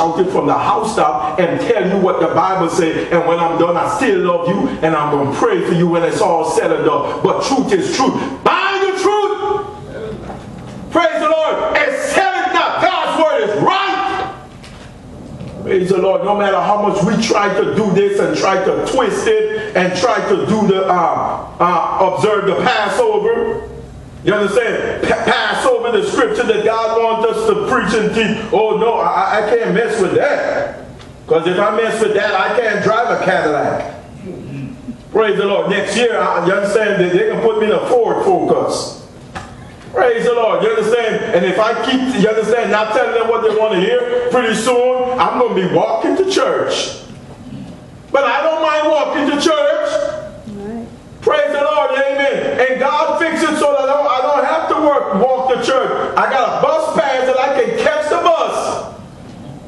[SPEAKER 1] I'm going to shout it from the housetop and tell you what the Bible says. And when I'm done, I still love you and I'm going to pray for you when it's all said and done. But truth is truth. Buy the truth. Praise the Lord. And sell it not. God's word is right. Praise the Lord. No matter how much we try to do this and try to twist it and try to do the uh, uh, observe the Passover. You understand? Pa pass over the scripture that God wants us to preach and teach. Oh no, I, I can't mess with that. Because if I mess with that, I can't drive a Cadillac. Praise the Lord. Next year, you understand that they can put me in a Ford Focus. Praise the Lord. You understand? And if I keep, you understand, not telling them what they want to hear, pretty soon I'm going to be walking to church. But I don't mind walking to church. Praise the Lord, amen. And God fixed it so that I don't, I don't have to work, walk church. I got a bus pass that I can catch the bus.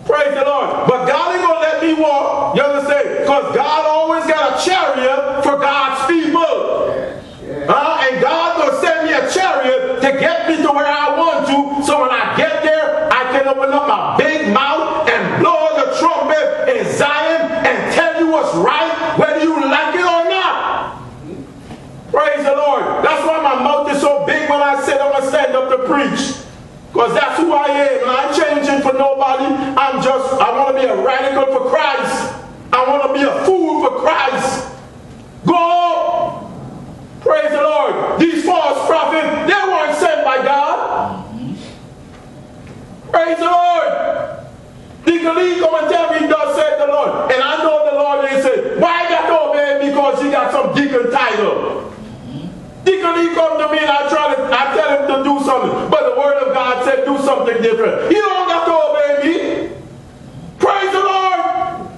[SPEAKER 1] Praise the Lord. But God ain't going to let me walk. You understand? Because God always got a chariot for God's people. Uh, and God will send me a chariot to get me to where I want to. So when I get there, I can open up my big mouth and blow the trumpet in Zion and tell you what's right, whether you like it or not. Praise the Lord. That's why my mouth is so big when I said I'm going to preach. Because that's who I am. And I ain't changing for nobody. I'm just, I want to be a radical for Christ. I want to be a fool for Christ. Go. Praise the Lord. These false prophets, they weren't sent by God. Praise the Lord. Deacon Lee come and tell me, thus said the Lord. And I know the Lord ain't say, why got to obey because he got some deacon title. Lee come to me and I try to, I tell him to do something. But the word of God said do something different. He don't have to obey me. Praise the Lord.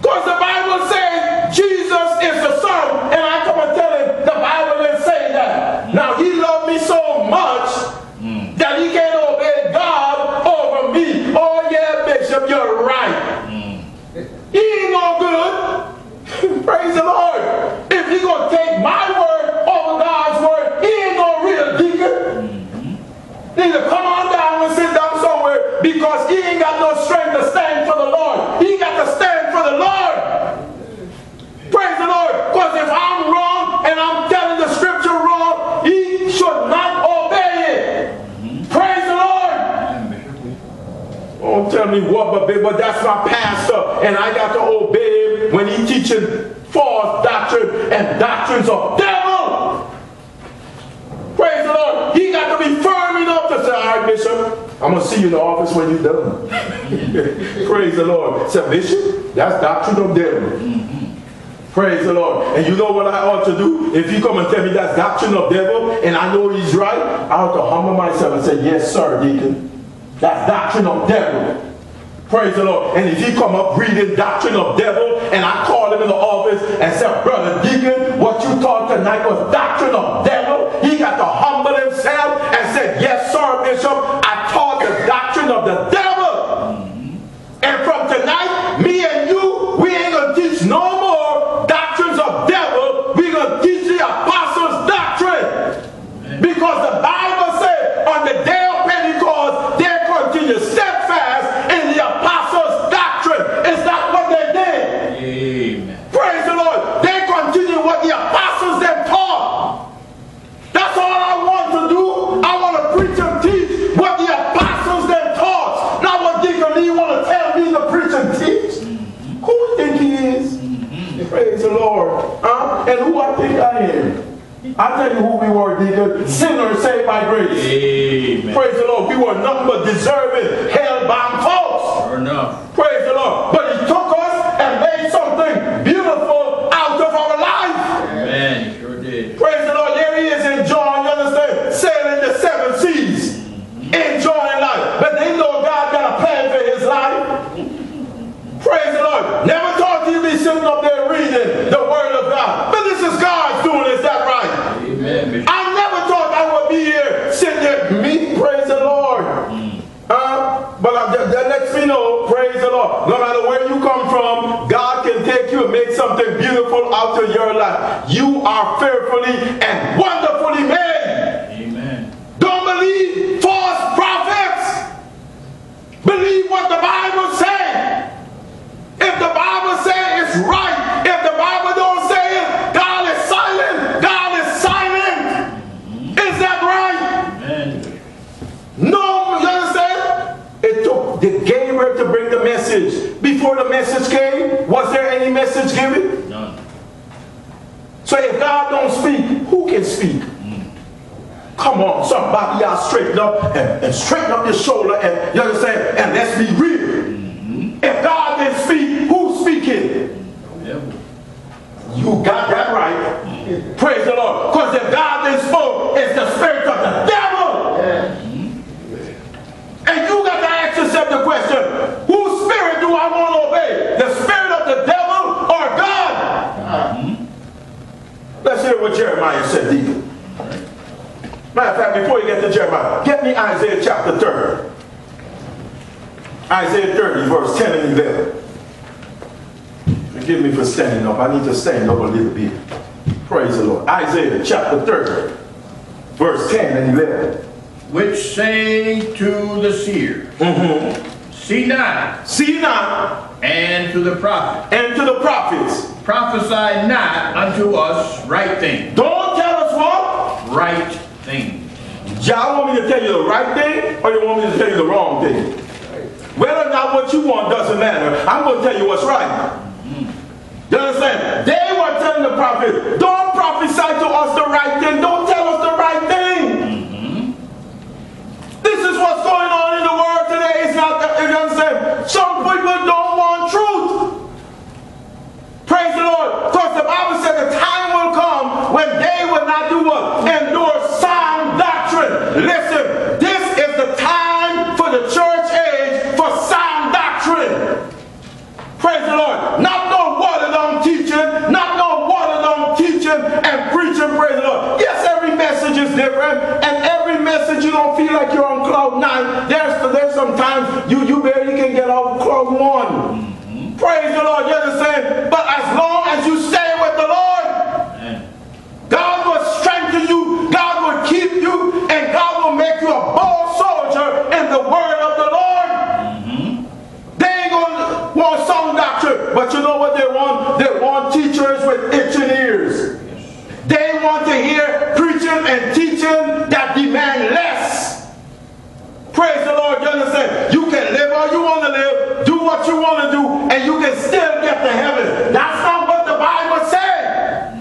[SPEAKER 1] Because the Bible says Jesus is the Son. And I come and tell him the Bible is saying that. Now he loved me so much that he can't obey God over me. Oh yeah, Bishop, you're right. He ain't no good. Praise the Lord. If he gonna take my word over God's word, he ain't no real deacon. To come on down and sit down somewhere because he ain't got no strength to stand for the Lord. He got to stand for the Lord. Praise the Lord. Because if I'm wrong and I'm telling the scripture wrong, he should not obey it. Praise the Lord. Don't tell me what, but, but that's my pastor, and I got to obey him when he teaching false doctrine and doctrines of devil. Praise the Lord. He got to be firm enough Bishop, I'm going to see you in the office when you're done. Praise the Lord. Say, Bishop, that's doctrine of devil. Praise the Lord. And you know what I ought to do? If you come and tell me that's doctrine of devil and I know he's right, I ought to humble myself and say, yes, sir, deacon. That's doctrine of devil. Praise the Lord. And if he come up reading doctrine of devil and I call him in the office and say, brother deacon, what you taught tonight was doctrine Lord. Huh? And who I think I am. I tell you who we were, Deacon. Sinners saved by grace.
[SPEAKER 3] Amen.
[SPEAKER 1] Praise the Lord. We were nothing but deserving, hell-bound folks.
[SPEAKER 3] Sure enough.
[SPEAKER 1] Praise the Lord. But he took us and made something beautiful out of our life.
[SPEAKER 3] Amen. He sure did.
[SPEAKER 1] Praise the Lord. There he is in John, you understand, sailing the seven seas. Enjoying life. But they know God got a plan for his life. Praise the Lord. Never thought he'd be sitting up there reading No matter where you come from, God can take you and make something beautiful out of your life. You are fearfully and wonderfully made.
[SPEAKER 3] Amen.
[SPEAKER 1] Don't believe false prophets. Believe what the Bible says. Message came, was there any message given?
[SPEAKER 3] None.
[SPEAKER 1] So if God don't speak, who can speak? Mm. Come on, somebody, y'all straighten up and, and straighten up your shoulder and you understand? And let's be real. Mm-hmm. If God didn't speak, who's speaking? You got that right. Mm. Praise the Lord. Because if God didn't spoke, it's the spirit of the devil. And you got to ask yourself the question, whose spirit do I want to obey? The spirit of the devil or God? Let's hear what Jeremiah said, Deacon. Matter of fact, before you get to Jeremiah, get me Isaiah chapter 30. Isaiah 30, verse 10 and 11. Forgive me for standing up. I need to stand up a little bit. Praise the Lord. Isaiah chapter 30, verse 10 and 11.
[SPEAKER 3] Which say to the seer, mm-hmm. See not,
[SPEAKER 1] See not,
[SPEAKER 3] and to the prophet,
[SPEAKER 1] and to the prophets,
[SPEAKER 3] prophesy not unto us right things.
[SPEAKER 1] don't tell us what?
[SPEAKER 3] Right things.
[SPEAKER 1] Y'all want me to tell you the right thing, or you want me to tell you the wrong thing? Whether or not what you want doesn't matter. I'm going to tell you what's right. Mm. You understand? They were telling the prophet, don't prophesy to us the right thing. Don't tell us the right thing. Mm-hmm. This is what's going on in the world today. It's not, you understand? Some people don't. Praise the Lord. Because the Bible said the time will come when they will not do what? Endure sound doctrine. Listen, this is the time for the church age for sound doctrine. Praise the Lord. Not no watered down teaching, not no watered down teaching and preaching, praise the Lord. Yes, every message is different, and every message you don't feel like you're on cloud nine. There's there's sometimes you, you barely can get off cloud one. Praise the Lord, you understand? But as long as you stay with the Lord,
[SPEAKER 3] And
[SPEAKER 1] God will strengthen you, God will keep you, and God will make you a bold soldier in the word of the Lord. Mm-hmm. They ain't gonna want sound doctrine, but you know what they want? They want teachers with itching ears. They want to hear preaching and teaching that demand less. Praise the Lord, you understand? You can live all you want to live, do what you want to do, and you can still get to heaven. That's not what the Bible said.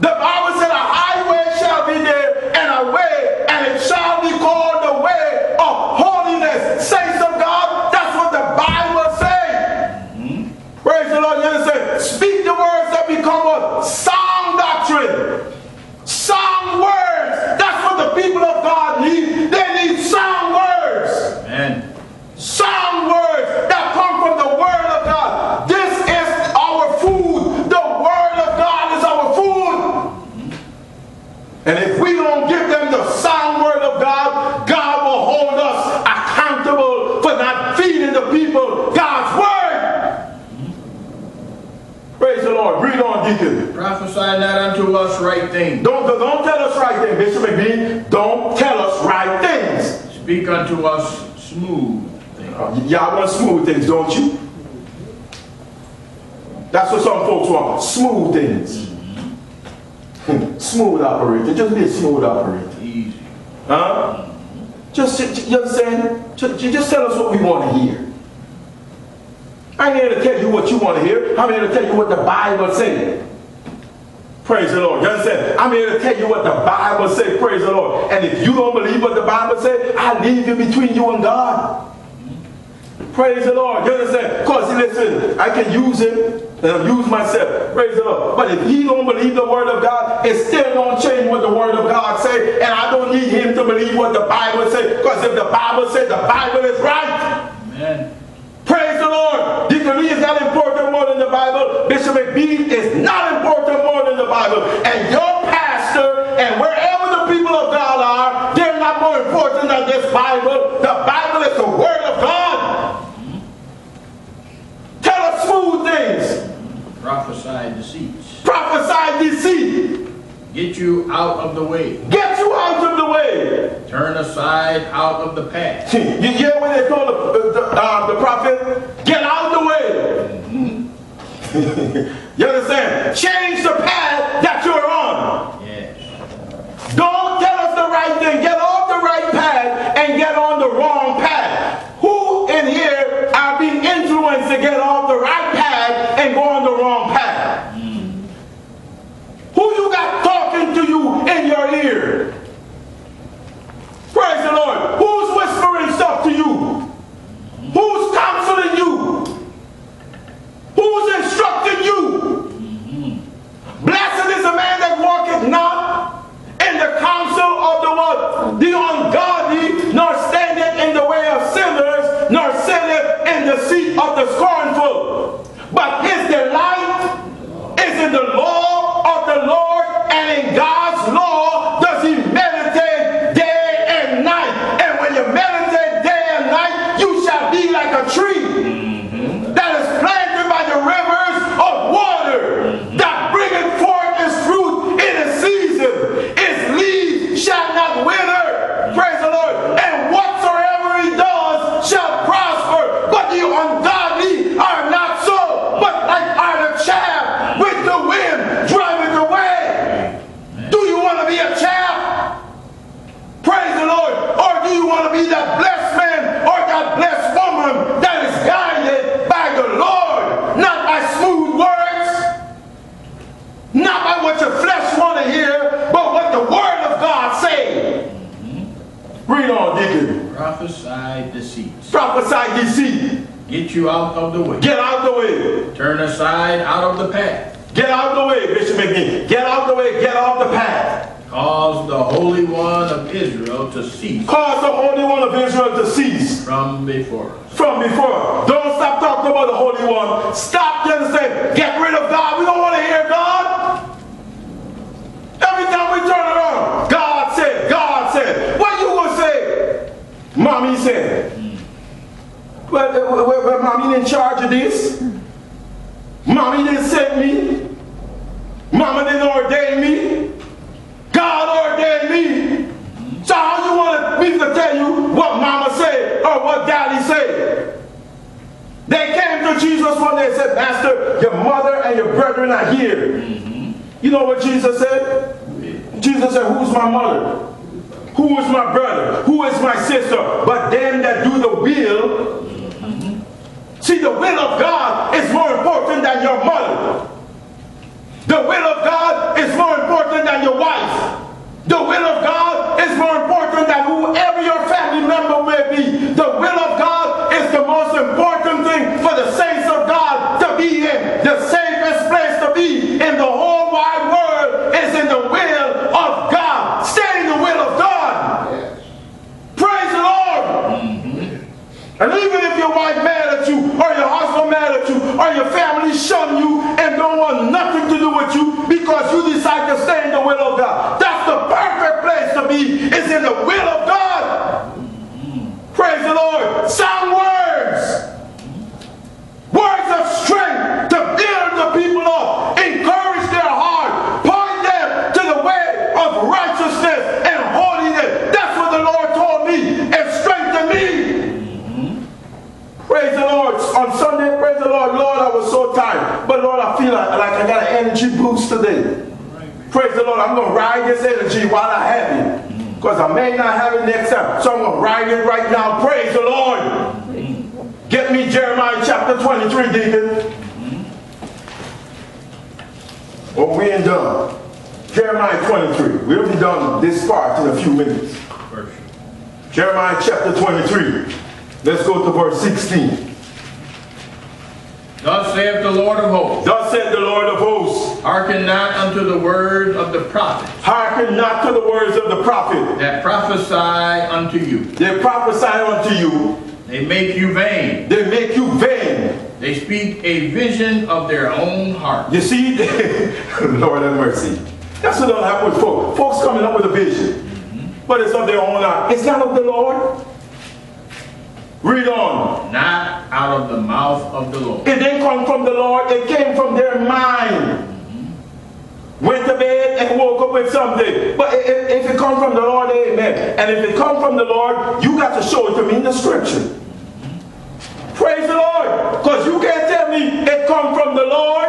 [SPEAKER 1] The Bible said a highway shall be there and a way, and it shall be called the way of holiness. Saints of God, that's what the Bible says. Praise the Lord. You understand? Speak the words that become a sound doctrine. Sound words. That's what the people of God need. They need sound words.
[SPEAKER 3] and
[SPEAKER 1] Sound words that come from the Word of God. This is our food. The Word of God is our food. And if we don't give them the sound Word of God, God will hold us accountable for not feeding the people God's Word. Praise Read on, Deacon.
[SPEAKER 3] prophesy not unto us right things.
[SPEAKER 1] Don't, don't tell us right things, Bishop McBean. Don't tell us right things.
[SPEAKER 3] Speak unto us smooth things.
[SPEAKER 1] Uh, Y'all want smooth things, don't you? That's what some folks want. Smooth things. smooth operator. Just be a smooth operator.
[SPEAKER 3] Easy.
[SPEAKER 1] Huh? Just, just- you understand? Just, just tell us what we want to hear. I ain't here to tell you what you want to hear. I'm here to tell you what the Bible says. Praise the Lord. You understand? I'm here to tell you what the Bible says. Praise the Lord. And if you don't believe what the Bible says, I leave it between you and God. Praise the Lord. You understand? Because listen, I can use him and use myself. Praise the Lord. But if he don't believe the word of God, it still don't change what the word of God say. And I don't need him to believe what the Bible say. Because if the Bible says the Bible is right,
[SPEAKER 3] Amen.
[SPEAKER 1] Praise the Lord. Deacon Lee is not important more than the Bible. Bishop McBean is not important more than the Bible. And your pastor and wherever the people of God are, they're not more important than this Bible. The Bible is the Word of God. Tell us smooth things.
[SPEAKER 3] Prophesy deceits.
[SPEAKER 1] Prophesy deceit.
[SPEAKER 3] Get you out of the way.
[SPEAKER 1] Get you out of the way.
[SPEAKER 3] Turn aside out of the path.
[SPEAKER 1] You hear when they told the, the, uh, the prophet, get out of the way. you understand? Change the path that you're on.
[SPEAKER 3] Yes.
[SPEAKER 1] Don't tell us the right thing. Get off the right path and get on the wrong path. Who in here are being influenced to get off
[SPEAKER 3] deceits.
[SPEAKER 1] you in your ear. Praise the Lord. Who's whispering stuff to you? Who's counseling you? Who's instructing
[SPEAKER 3] you?
[SPEAKER 1] Blessed is the man that walketh not in the counsel of the world, the ungodly, nor standeth in the way of sinners, nor sitteth in the seat of the scornful. But his delight is in the Lord Prophesy deceit.
[SPEAKER 3] Get you out of the way.
[SPEAKER 1] Get out of the way.
[SPEAKER 3] Turn aside out of the path.
[SPEAKER 1] Get out of the way, Bishop McGee. Get out of the way. Get off the path.
[SPEAKER 3] Cause the Holy One of Israel to cease
[SPEAKER 1] Cause the Holy One of Israel to cease
[SPEAKER 3] from before us.
[SPEAKER 1] from before. Don't stop talking about the Holy One. Stop just say, get rid of God. We don't want to hear God. Every time we turn around, God said, God said. What you gonna say? Mommy said. Hmm. Well, eh, well, well, well, mommy in charge of this. Mommy didn't send me. Mama didn't ordain me. God ordained me. So how you want me to tell you what mama said or what daddy said? They came to Jesus one day and said, Master, your mother and your brethren are here. Mm-hmm. You know what Jesus said? Jesus said, Who's my mother? Who is my brother? Who is my sister? But them that do the will. See, the will of God is more important than your mother. The will of God is more important than your wife. The will of God is more important than whoever your family member may be. The will of God is the most important thing for the saints of God to be in. The safest place to be in the whole wide world is in the will of God. Stay in the will of God.
[SPEAKER 2] Yes.
[SPEAKER 1] Praise the Lord. And even if your wife mad at you, or your husband mad at you, or your family shun you and don't want nothing to do with you because you decide to stay in the will of God. That's the perfect place to be, is in the will of God. Praise the Lord. Sound words. Words of strength to build the people up, encourage their heart, point them to the way of righteousness and holiness. That's what the Lord told me and strengthened me. Praise the Lord. On Sunday, praise the Lord. Lord, I was so tired. But Lord, I feel like, like I got an energy boost today. Praise the Lord. I'm going to ride energy while I have it. Because I may not have it next time. So I'm going to ride it right now. Praise the Lord. Get me Jeremiah chapter 23, Deacon. Oh, we ain't done. Jeremiah 23. We'll be done this part in a few minutes. Jeremiah chapter 23. Let's go to verse 16.
[SPEAKER 3] Thus saith the Lord of hosts,
[SPEAKER 1] Thus said the Lord of hosts,
[SPEAKER 3] hearken not unto the words of the prophets
[SPEAKER 1] hearken not to the words of the prophet.
[SPEAKER 3] that prophesy unto you.
[SPEAKER 1] They prophesy unto you,
[SPEAKER 3] They make you vain.
[SPEAKER 1] they make you vain.
[SPEAKER 3] They speak a vision of their own heart.
[SPEAKER 1] You see, Lord have mercy. That's what don't happen with folks. Folks coming up with a vision, mm-hmm. but it's of their own eye. It's not of the Lord. Read on.
[SPEAKER 3] not out of the mouth of the Lord.
[SPEAKER 1] It didn't come from the Lord, it came from their mind. Went to bed and woke up with something. But i- i- if it comes from the Lord, amen. And if it comes from the Lord, you got to show it to me in the scripture. Praise the Lord. Because you can't tell me it come from the Lord.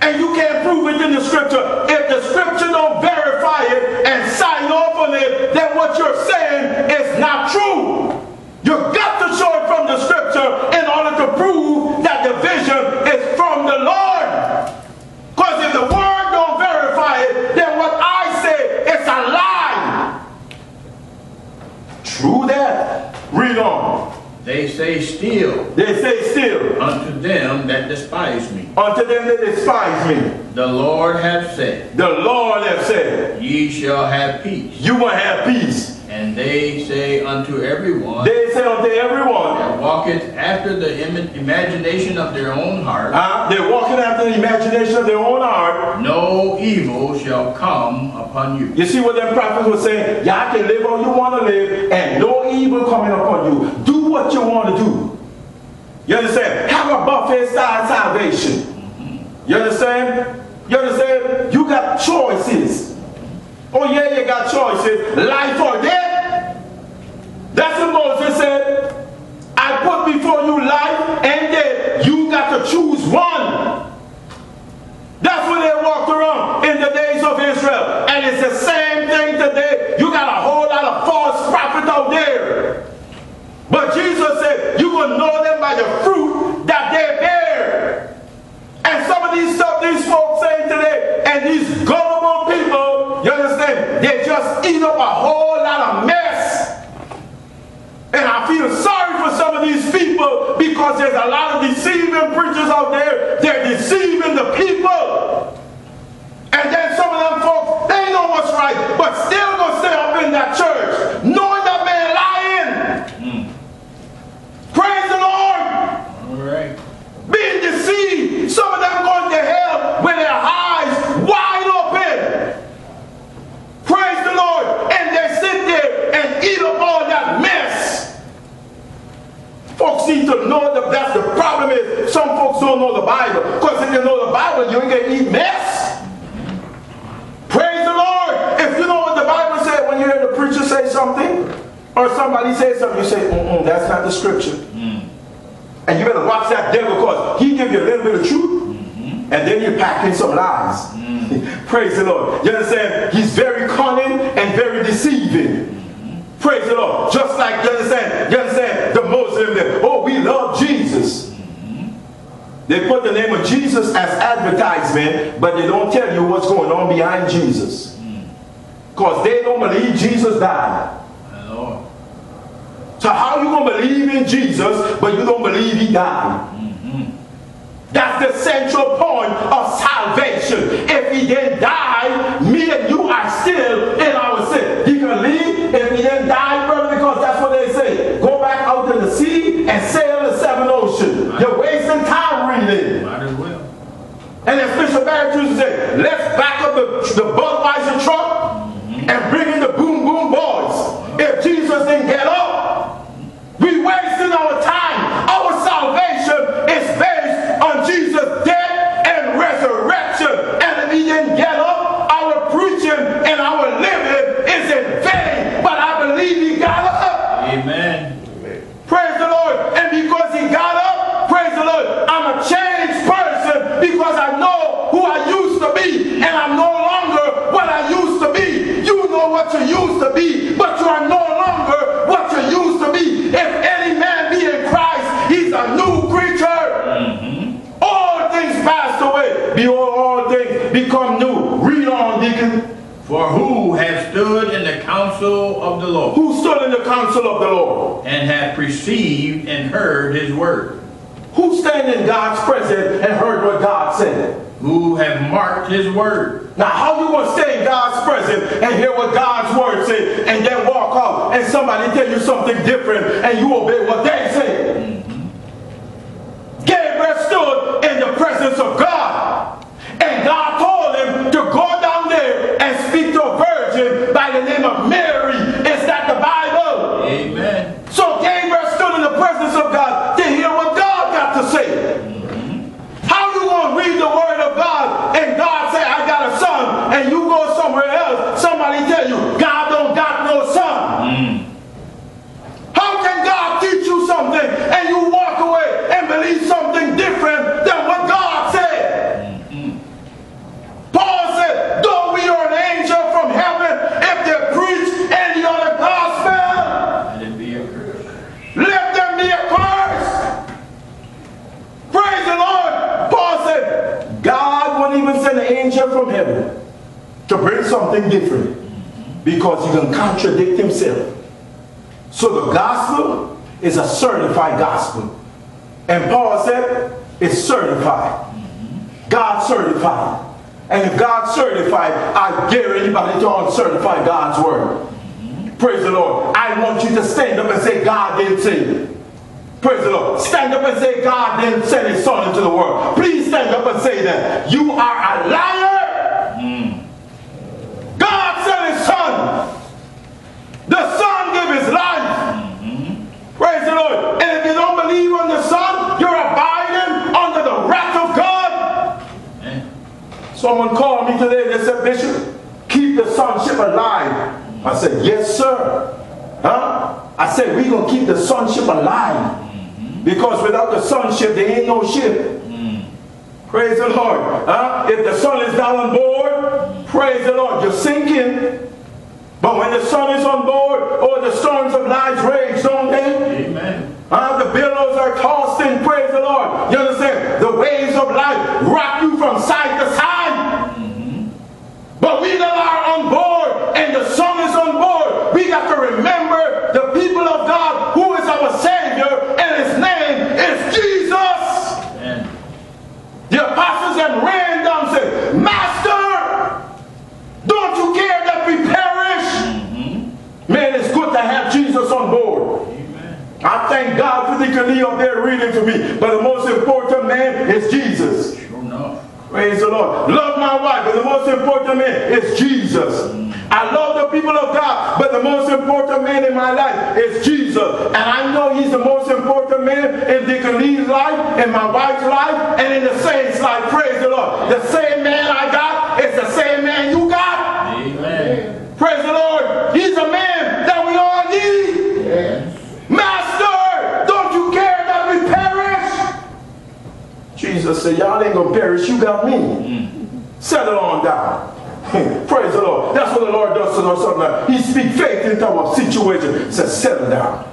[SPEAKER 1] And you can't prove it in the scripture. If the scripture don't verify it and sign off on it, then what you're saying is not true. You've got to show it from the scripture in order to prove that the vision is from the Lord. True that. Read on.
[SPEAKER 3] They say still
[SPEAKER 1] They say still,
[SPEAKER 3] unto them that despise me.
[SPEAKER 1] unto them that despise me,
[SPEAKER 3] The Lord hath said,
[SPEAKER 1] the Lord hath said,
[SPEAKER 3] Ye shall have peace.
[SPEAKER 1] you will have peace.
[SPEAKER 3] And they say unto everyone
[SPEAKER 1] They say unto everyone,
[SPEAKER 3] that walketh after the im- imagination of their own heart,
[SPEAKER 1] uh, they're walking after the imagination of their own heart.
[SPEAKER 3] no evil shall come upon you.
[SPEAKER 1] You see what them prophets were saying? Y'all can live how you want to live and no evil coming upon you. Do what you want to do. You understand? Have a buffet style salvation. You understand? You understand? You got choices. Oh yeah, you got choices. Life or death. That's what Moses said. I put before you life and death. You got to choose one. That's what they walked around in the days of Israel. And it's the same thing today. You got a whole lot of false prophets out there. But Jesus said, you will know them by the fruit that they bear. And some of these stuff these folks saying today, and these gullible people, you understand, they just eat up a whole lot of mess. And I people because there's a lot of deceiving preachers out there. They're deceiving the people. And then some of them folks, they know what's right, but still gonna stay up in that church, knowing that man lying. Praise the Lord.
[SPEAKER 3] All right.
[SPEAKER 1] Being deceived. Some of them going to hell with their eyes wide open. Praise the Lord. And they sit there and eat up all that mess. Folks need to know that that's the problem is some folks don't know the Bible. Because if you know the Bible, you ain't gonna eat mess. Praise the Lord. If you know what the Bible said when you hear the preacher say something, or somebody say something, you say, mm that's not the scripture. Mm. And you better watch that devil because he give you a little bit of truth, mm-hmm. and then you pack in some lies. Mm. Praise the Lord. You understand? He's very cunning and very deceiving. Mm-hmm. Praise the Lord. Just like you understand, you understand the Muslim. Oh, we love Jesus. They put the name of Jesus as advertisement, but they don't tell you what's going on behind Jesus. Because they don't believe Jesus died. So how you gonna believe in Jesus, but you don't believe he died? That's the central point of salvation. If he didn't die, me and you are still in our sin. He can leave if he didn't die, And Barrett used to say, let's back up the, the Budweiser truck and bring in the boom boom boys. If Jesus didn't get up, we wasting our time. Our salvation is based on Jesus' death and resurrection. And he didn't get up, our preaching and our living is in vain. But I believe he got up.
[SPEAKER 3] Amen.
[SPEAKER 1] Praise the Lord. And because he got up, praise the Lord, I'm a changed person because I know who I and I'm no longer what I used to be. You know what you used to be, but you are no longer what you used to be. If any man be in Christ, he's a new creature. Mm-hmm. All things passed away. Behold, all things become new. Read on, deacon.
[SPEAKER 3] For who have stood in the counsel of the Lord,
[SPEAKER 1] Who stood in the counsel of the Lord?
[SPEAKER 3] and have perceived and heard his word,
[SPEAKER 1] Who stand in God's presence and heard what God said?
[SPEAKER 3] Who have marked his word,
[SPEAKER 1] Now, how you gonna stay in God's presence and hear what God's word says, and then walk off and somebody tell you something different and you obey what they say? Mm-hmm. Gabriel stood in the presence of God, and God told him to go down there and speak to a virgin by the name of Mary. Is that the Bible?
[SPEAKER 3] Amen.
[SPEAKER 1] So Gabriel stood in the presence of God to hear what God got to say. How you gonna read the word of God and God say, I got a son, and you go somewhere else, somebody tell you, God don't got no son. How can God teach you something and you walk away and believe something different than what God said? Paul said, though we are an angel from heaven, if they preach any other gospel,
[SPEAKER 3] Let it be a curse.
[SPEAKER 1] let them be accursed. Praise the Lord. Paul said, God won't even send an angel from heaven to bring something different because he can contradict himself. So the gospel is a certified gospel. And Paul said, it's certified. God certified. And if God certified, I dare anybody to uncertify God's word. Praise the Lord. I want you to stand up and say, God didn't say it. Praise the Lord. Stand up and say, God didn't send his son into the world. Please stand up and say that. You are a liar. God sent his son. The son gave his life. Praise the Lord. And if you don't believe on the son, you're abiding under the wrath of God.
[SPEAKER 3] Amen.
[SPEAKER 1] Someone called me today. They said, Bishop, keep the sonship alive. I said, yes, sir. Huh? I said, we're going to keep the sonship alive. Mm-hmm. Because without the sonship, there ain't no ship. Mm. Praise the Lord. Huh? If the sun is not on board, praise the Lord, you're sinking. But when the sun is on board, or the storms of life rage, don't they?
[SPEAKER 3] Amen.
[SPEAKER 1] Uh, the billows are tossed in, praise the Lord. You understand? The waves of life rock you from side to side. But we that are on board and the sun is on board, we got to remember the people of God who is our Savior and his name thank God for Deacon Lee up there reading for me. But the most important man is Jesus.
[SPEAKER 3] Sure enough.
[SPEAKER 1] Praise the Lord. Love my wife, but the most important man is Jesus. I love the people of God, but the most important man in my life is Jesus. And I know he's the most important man in Deacon Lee's life, in my wife's life, and in the saints' life. Praise the Lord. The same man I got is the same man you got.
[SPEAKER 3] Amen.
[SPEAKER 1] Praise the Lord. Jesus said, y'all ain't gonna perish, you got me. Settle on down. Praise the Lord. That's what the Lord does to us sometimes. He speaks faith into our situation. Says, settle down.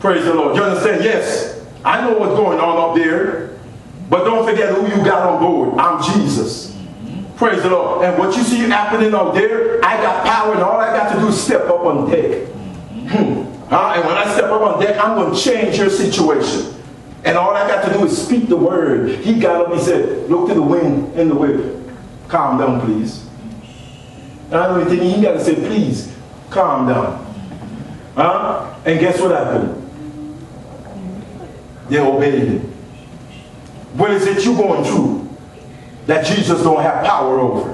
[SPEAKER 1] Praise the Lord. You understand? Yes. I know what's going on up there. But don't forget who you got on board. I'm Jesus. Praise the Lord. And what you see happening out there, I got power and all I got to do is step up on deck. Hmm. Huh? And when I step up on deck, I'm going to change your situation. And all I got to do is speak the word. He got up, he said, look to the wind and the wave. Calm down, please. And I don't think he got to say, please, calm down. Huh? And guess what happened? They obeyed him. What is it you're going through that Jesus don't have power over?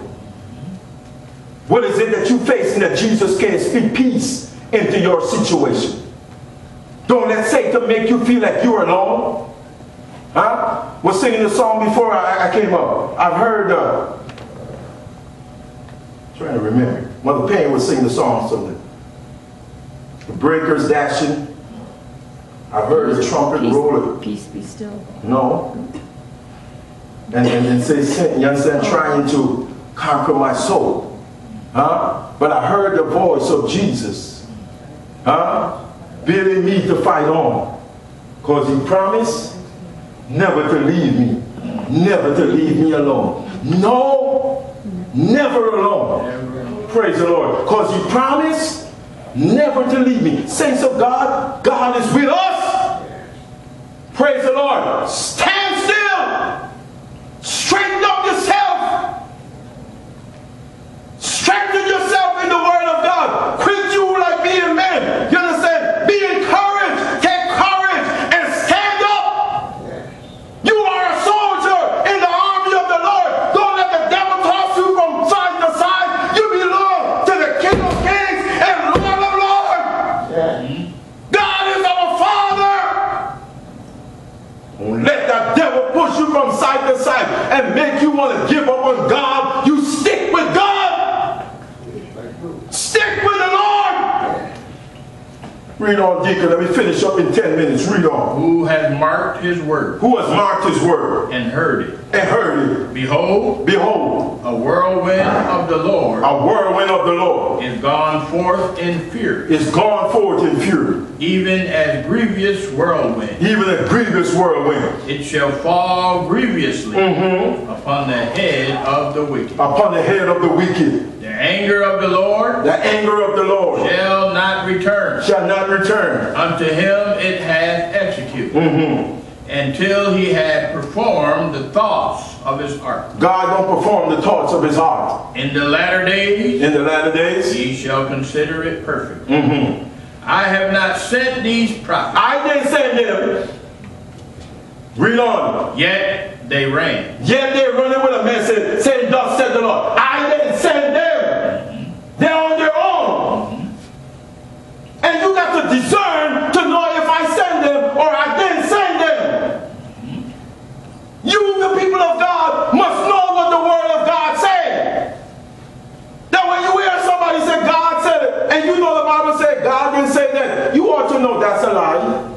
[SPEAKER 1] What is it that you're facing that Jesus can't speak peace into your situation? Don't let Satan make you feel like you're alone. Huh? Was singing the song before I, I came up. I've heard, uh, trying to remember. Mother Payne was singing the song something. The breakers dashing. I've heard the trumpet
[SPEAKER 4] Peace-
[SPEAKER 1] rolling.
[SPEAKER 4] Peace be still.
[SPEAKER 1] No. And, and, and say, sin- you understand, trying to conquer my soul. Huh? But I heard the voice of Jesus. Huh? Bidding me to fight on. Because he promised never to leave me. Never to leave me alone. No, never alone. Praise the Lord. Because he promised never to leave me. Saints of God, God is with us. Praise the Lord. Stand still. Straighten up yourself. Strengthen yourself in the word of God. Quit you like being men. You understand? Be encouraged. Take courage and stand up. You are a soldier in the army of the Lord. Don't let the devil toss you from side to side. You belong to the King of Kings and Lord of Lords. God is our Father. Don't let that devil push you from side to side and make you want to give up on God. You stick with God. Stick with the Lord. Read on, Deacon. Let me finish up in 10 minutes. Read on.
[SPEAKER 3] Who has marked his word
[SPEAKER 1] Who has marked his word
[SPEAKER 3] and heard it.
[SPEAKER 1] and heard
[SPEAKER 3] Behold,
[SPEAKER 1] it? Behold,
[SPEAKER 3] a whirlwind of the Lord
[SPEAKER 1] a whirlwind of the Lord
[SPEAKER 3] is gone forth
[SPEAKER 1] is gone forth in fury,
[SPEAKER 3] even as grievous whirlwind.
[SPEAKER 1] even a grievous whirlwind,
[SPEAKER 3] It shall fall grievously mm-hmm. upon the head of the wicked.
[SPEAKER 1] upon the head of the wicked.
[SPEAKER 3] The anger of the Lord
[SPEAKER 1] The anger of the Lord
[SPEAKER 3] shall not return.
[SPEAKER 1] shall not return
[SPEAKER 3] Unto him it hath executed, mm-hmm. Until he had performed the thoughts of his heart.
[SPEAKER 1] God don't perform the thoughts of his heart.
[SPEAKER 3] In the latter days
[SPEAKER 1] In the latter days,
[SPEAKER 3] ye shall consider it perfect. Mm-hmm. I have not sent these prophets,
[SPEAKER 1] I didn't send them. Read on.
[SPEAKER 3] yet they ran.
[SPEAKER 1] Yet they're running with a message saying, Thus said the Lord. I didn't send them. They're on their own. And you got to discern to know if I send them or I didn't send them. You, the people of God, must know what the word of God said. That when you hear somebody say God said it, and you know the Bible said God didn't say that, you ought to know that's a lie.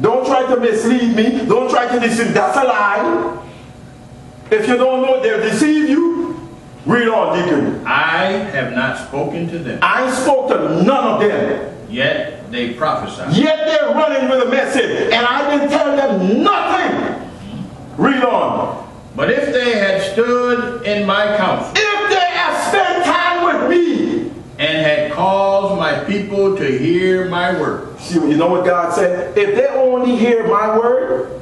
[SPEAKER 1] Don't try to mislead me. Don't try to deceive. That's a lie. If you don't know they'll deceive you, read on, deacon.
[SPEAKER 3] I have not spoken to them,
[SPEAKER 1] I spoke to none of them.
[SPEAKER 3] yet they prophesy.
[SPEAKER 1] Yet they're running with a message, and I didn't tell them nothing. Read on.
[SPEAKER 3] But if they had stood in my counsel
[SPEAKER 1] If they have spent time with me,
[SPEAKER 3] and had caused my people to hear my word,
[SPEAKER 1] see, you know what God said? If they only hear my word,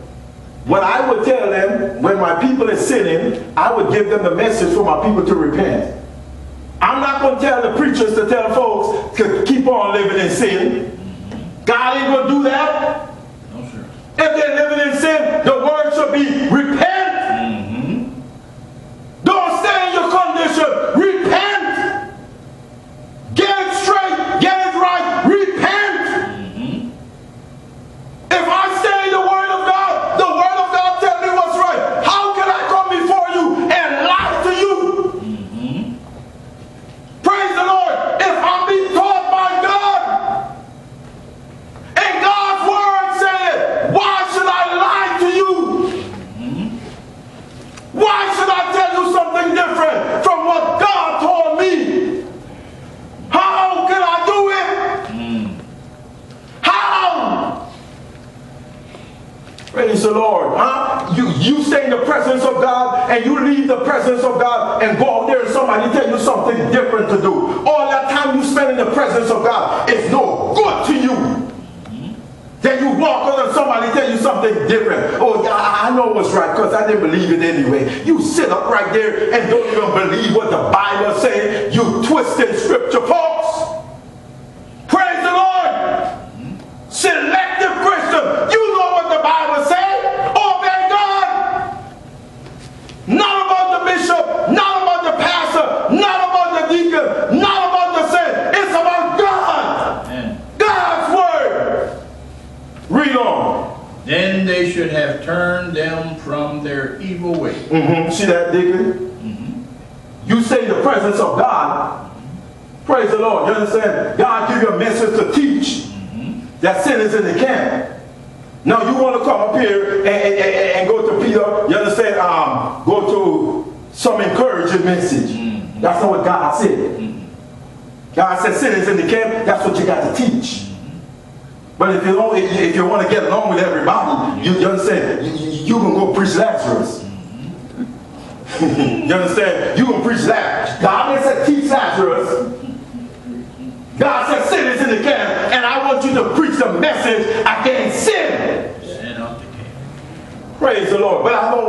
[SPEAKER 1] what I would tell them when my people is sinning, I would give them the message for my people to repent. I'm not going to tell the preachers to tell folks to keep on living in sin. God ain't gonna do that.
[SPEAKER 3] No, sir.
[SPEAKER 1] If they're living in sin, the word should be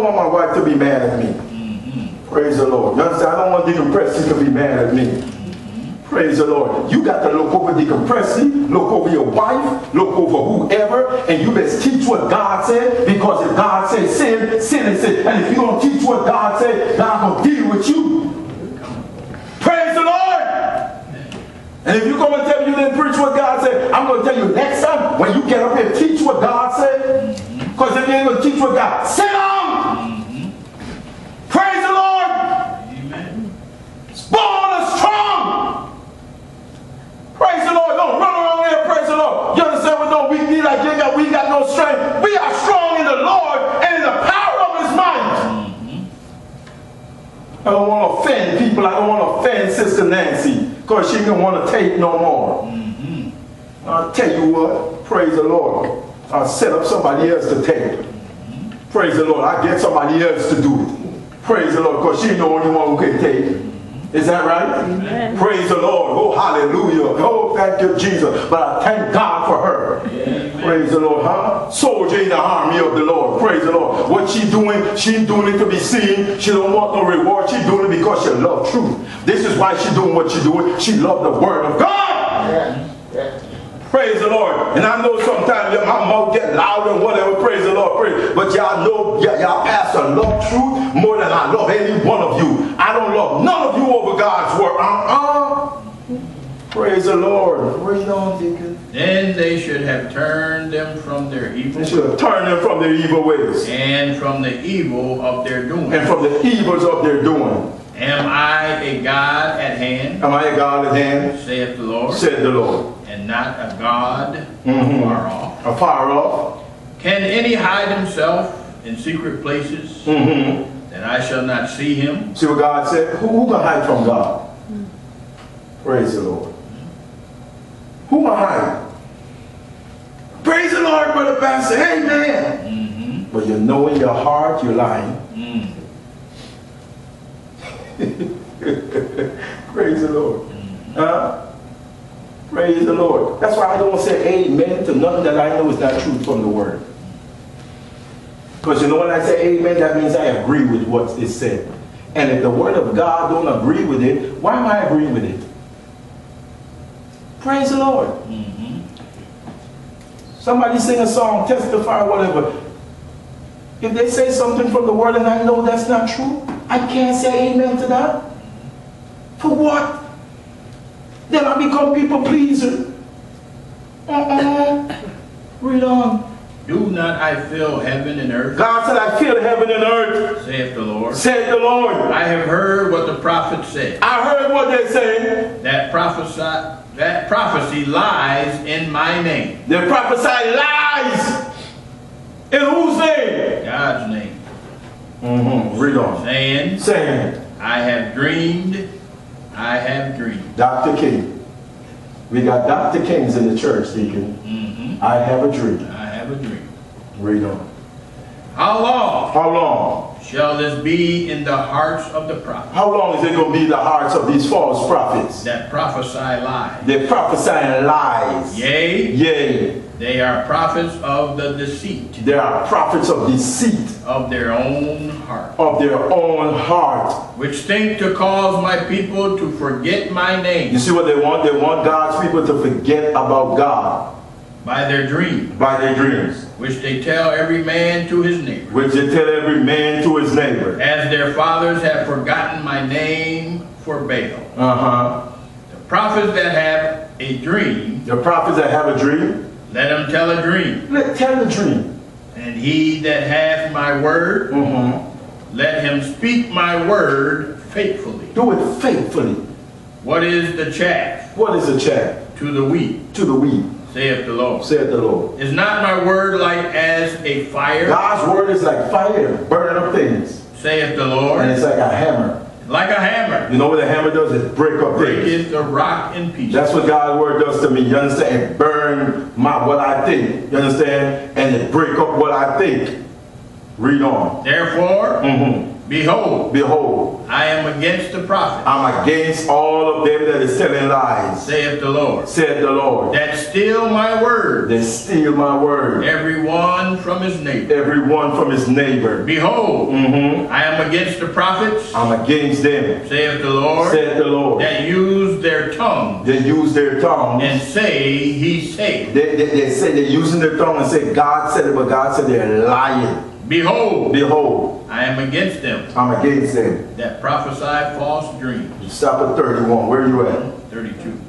[SPEAKER 1] want my wife to be mad at me. Mm-hmm. Praise the Lord. You understand? I don't want Deacon Presley to be mad at me. Mm-hmm. Praise the Lord. You got to look over Deacon Presley, look over your wife, look over whoever, and you best teach what God said. Because if God says sin, sin is sin. And if you don't teach what God said, God will deal with you. Praise the Lord. And if you come and tell me you didn't preach what God said, I'm going to tell you next time when you get up here, teach what God said. Mm-hmm. Because if you ain't going to teach what God, sit down. Praise the Lord.
[SPEAKER 3] Amen.
[SPEAKER 1] Born is strong. Praise the Lord. Don't run around here. Praise the Lord. You understand? We don't weak knee like you got. We got no strength. We are strong in the Lord and in the power of His might. I don't want to offend people. I don't want to offend Sister Nancy because she don't want to take no more. Mm-hmm. I'll tell you what. Praise the Lord. I'll set up somebody else to take. Mm-hmm. Praise the Lord. I get somebody else to do it. Praise the Lord, because she's the only one who can take it. Is that right? Praise the Lord. Oh, hallelujah. Oh, thank you, Jesus. But I thank God for her. Praise the Lord, huh? Soldier in the army of the Lord. Praise the Lord. What she doing, she doing it to be seen. She don't want no reward. She doing it because she love truth. This is why she doing what she doing. She love the word of God.
[SPEAKER 2] Yes, yes.
[SPEAKER 1] Praise the Lord. And I know sometimes your my mouth get loud and whatever. Praise the Lord. Praise. But y'all know, y'all pastor love truth more than I love any one of you. I don't love none of you over God's word. Uh-uh. Praise the Lord. Read on, Deacon.
[SPEAKER 3] Then they should have turned them from their evil
[SPEAKER 1] They should have turned them from their evil ways
[SPEAKER 3] and from the evil of their doing.
[SPEAKER 1] and from the evils of their doing.
[SPEAKER 3] Am I a God at hand,
[SPEAKER 1] Am I a God at hand?
[SPEAKER 3] saith the Lord,
[SPEAKER 1] Said the Lord.
[SPEAKER 3] And not a God
[SPEAKER 1] Mhm.
[SPEAKER 3] far off?
[SPEAKER 1] Afar off.
[SPEAKER 3] Can any hide himself in secret places
[SPEAKER 1] Mm-hmm.
[SPEAKER 3] that I shall not see him?
[SPEAKER 1] See what God said? Who, who can hide from God? Praise the Lord. Who can hide? Praise the Lord, brother pastor. Amen.
[SPEAKER 3] Mm-hmm.
[SPEAKER 1] But you know in your heart you're lying.
[SPEAKER 3] Mm.
[SPEAKER 1] Praise the Lord. Huh? Praise the Lord. That's why I don't say amen to nothing that I know is not true from the word. Because you know when I say amen, that means I agree with what is said. And if the word of God don't agree with it, why am I agreeing with it? Praise the Lord.
[SPEAKER 3] Mm-hmm.
[SPEAKER 1] Somebody sing a song, testify, whatever. If they say something from the word and I know that's not true, I can't say amen to that. For what? Then I become people pleaser. Uh-uh. Read on.
[SPEAKER 3] Do not I fill heaven and earth,
[SPEAKER 1] God said, I feel heaven and earth,
[SPEAKER 3] saith the Lord?
[SPEAKER 1] Saith the Lord.
[SPEAKER 3] I have heard what the prophets said.
[SPEAKER 1] I heard what they said.
[SPEAKER 3] That prophesy, that prophecy lies in my name,
[SPEAKER 1] They prophesy lies. In whose name?
[SPEAKER 3] God's name,
[SPEAKER 1] Mm-hmm. Read on.
[SPEAKER 3] saying,
[SPEAKER 1] Saying,
[SPEAKER 3] I have dreamed, I have dreamed.
[SPEAKER 1] Dr. King. We got Dr. Kings in the church, Deacon.
[SPEAKER 3] Mhm.
[SPEAKER 1] I have a dream.
[SPEAKER 3] I have a dream.
[SPEAKER 1] Read on.
[SPEAKER 3] How long
[SPEAKER 1] How long?
[SPEAKER 3] Shall this be in the hearts of the prophets
[SPEAKER 1] How long is it going to be the hearts of these false prophets?
[SPEAKER 3] that prophesy lies?
[SPEAKER 1] They're prophesying lies.
[SPEAKER 3] Yea,
[SPEAKER 1] Yea,
[SPEAKER 3] they are prophets of the deceit
[SPEAKER 1] they are prophets of deceit
[SPEAKER 3] of their own heart,
[SPEAKER 1] of their own heart.
[SPEAKER 3] which think to cause my people to forget my name.
[SPEAKER 1] You see what they want? They want God's people to forget about God
[SPEAKER 3] by their dreams,
[SPEAKER 1] by their dreams,
[SPEAKER 3] which they tell every man to his neighbor.
[SPEAKER 1] which they tell every man to his neighbor.
[SPEAKER 3] As their fathers have forgotten my name for Baal.
[SPEAKER 1] Uh-huh.
[SPEAKER 3] The prophets that have a dream,
[SPEAKER 1] The prophets that have a dream,
[SPEAKER 3] let him tell a dream.
[SPEAKER 1] let tell a dream.
[SPEAKER 3] And he that hath my word,
[SPEAKER 1] Mm-hmm.
[SPEAKER 3] let him speak my word faithfully.
[SPEAKER 1] Do it faithfully.
[SPEAKER 3] What is the chaff
[SPEAKER 1] What is the chaff?
[SPEAKER 3] to the wheat,
[SPEAKER 1] To the wheat,
[SPEAKER 3] saith the Lord?
[SPEAKER 1] Saith the Lord.
[SPEAKER 3] Is not my word like as a fire,
[SPEAKER 1] God's word is like fire, burning up things.
[SPEAKER 3] saith the Lord.
[SPEAKER 1] And it's like a hammer.
[SPEAKER 3] Like a hammer,
[SPEAKER 1] You know what a hammer does? It break up things.
[SPEAKER 3] breaketh the rock in pieces.
[SPEAKER 1] That's what God's word does to me. You understand? It burn my what I think. You understand? And it break up what I think. Read on.
[SPEAKER 3] Therefore,
[SPEAKER 1] hmm
[SPEAKER 3] behold,
[SPEAKER 1] Behold,
[SPEAKER 3] I am against the prophet,
[SPEAKER 1] I'm against all of them that is telling lies,
[SPEAKER 3] saith the Lord,
[SPEAKER 1] said the Lord.
[SPEAKER 3] that steal my word,
[SPEAKER 1] They steal my word.
[SPEAKER 3] Everyone from his neighbor.
[SPEAKER 1] Everyone from his neighbor.
[SPEAKER 3] Behold,
[SPEAKER 1] hmm
[SPEAKER 3] I am against the prophets,
[SPEAKER 1] I'm against them,
[SPEAKER 3] saith the Lord,
[SPEAKER 1] said the Lord.
[SPEAKER 3] that use their tongue
[SPEAKER 1] That use their tongue.
[SPEAKER 3] and say, He saith.
[SPEAKER 1] They, they, they say they're using their tongue and say God said it, but God said they're lying.
[SPEAKER 3] Behold,
[SPEAKER 1] Behold,
[SPEAKER 3] I am against them
[SPEAKER 1] I'm against them.
[SPEAKER 3] that prophesy false dreams.
[SPEAKER 1] Stop at 31. Where are you at?
[SPEAKER 3] 32.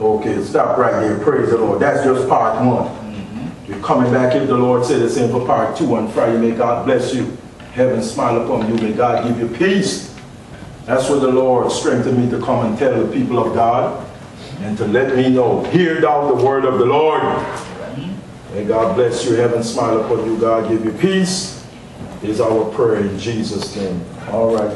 [SPEAKER 1] Okay, stop right there. Praise the Lord. That's just part one. Mm-hmm. You're coming back if the Lord said the same for part two on Friday. May God bless you. Heaven smile upon you. May God give you peace. That's what the Lord strengthened me to come and tell the people of God and to let me know. Hear thou the word of the Lord. May God bless you. Heaven smile upon you. God give you peace. Is our prayer in Jesus' name. All right.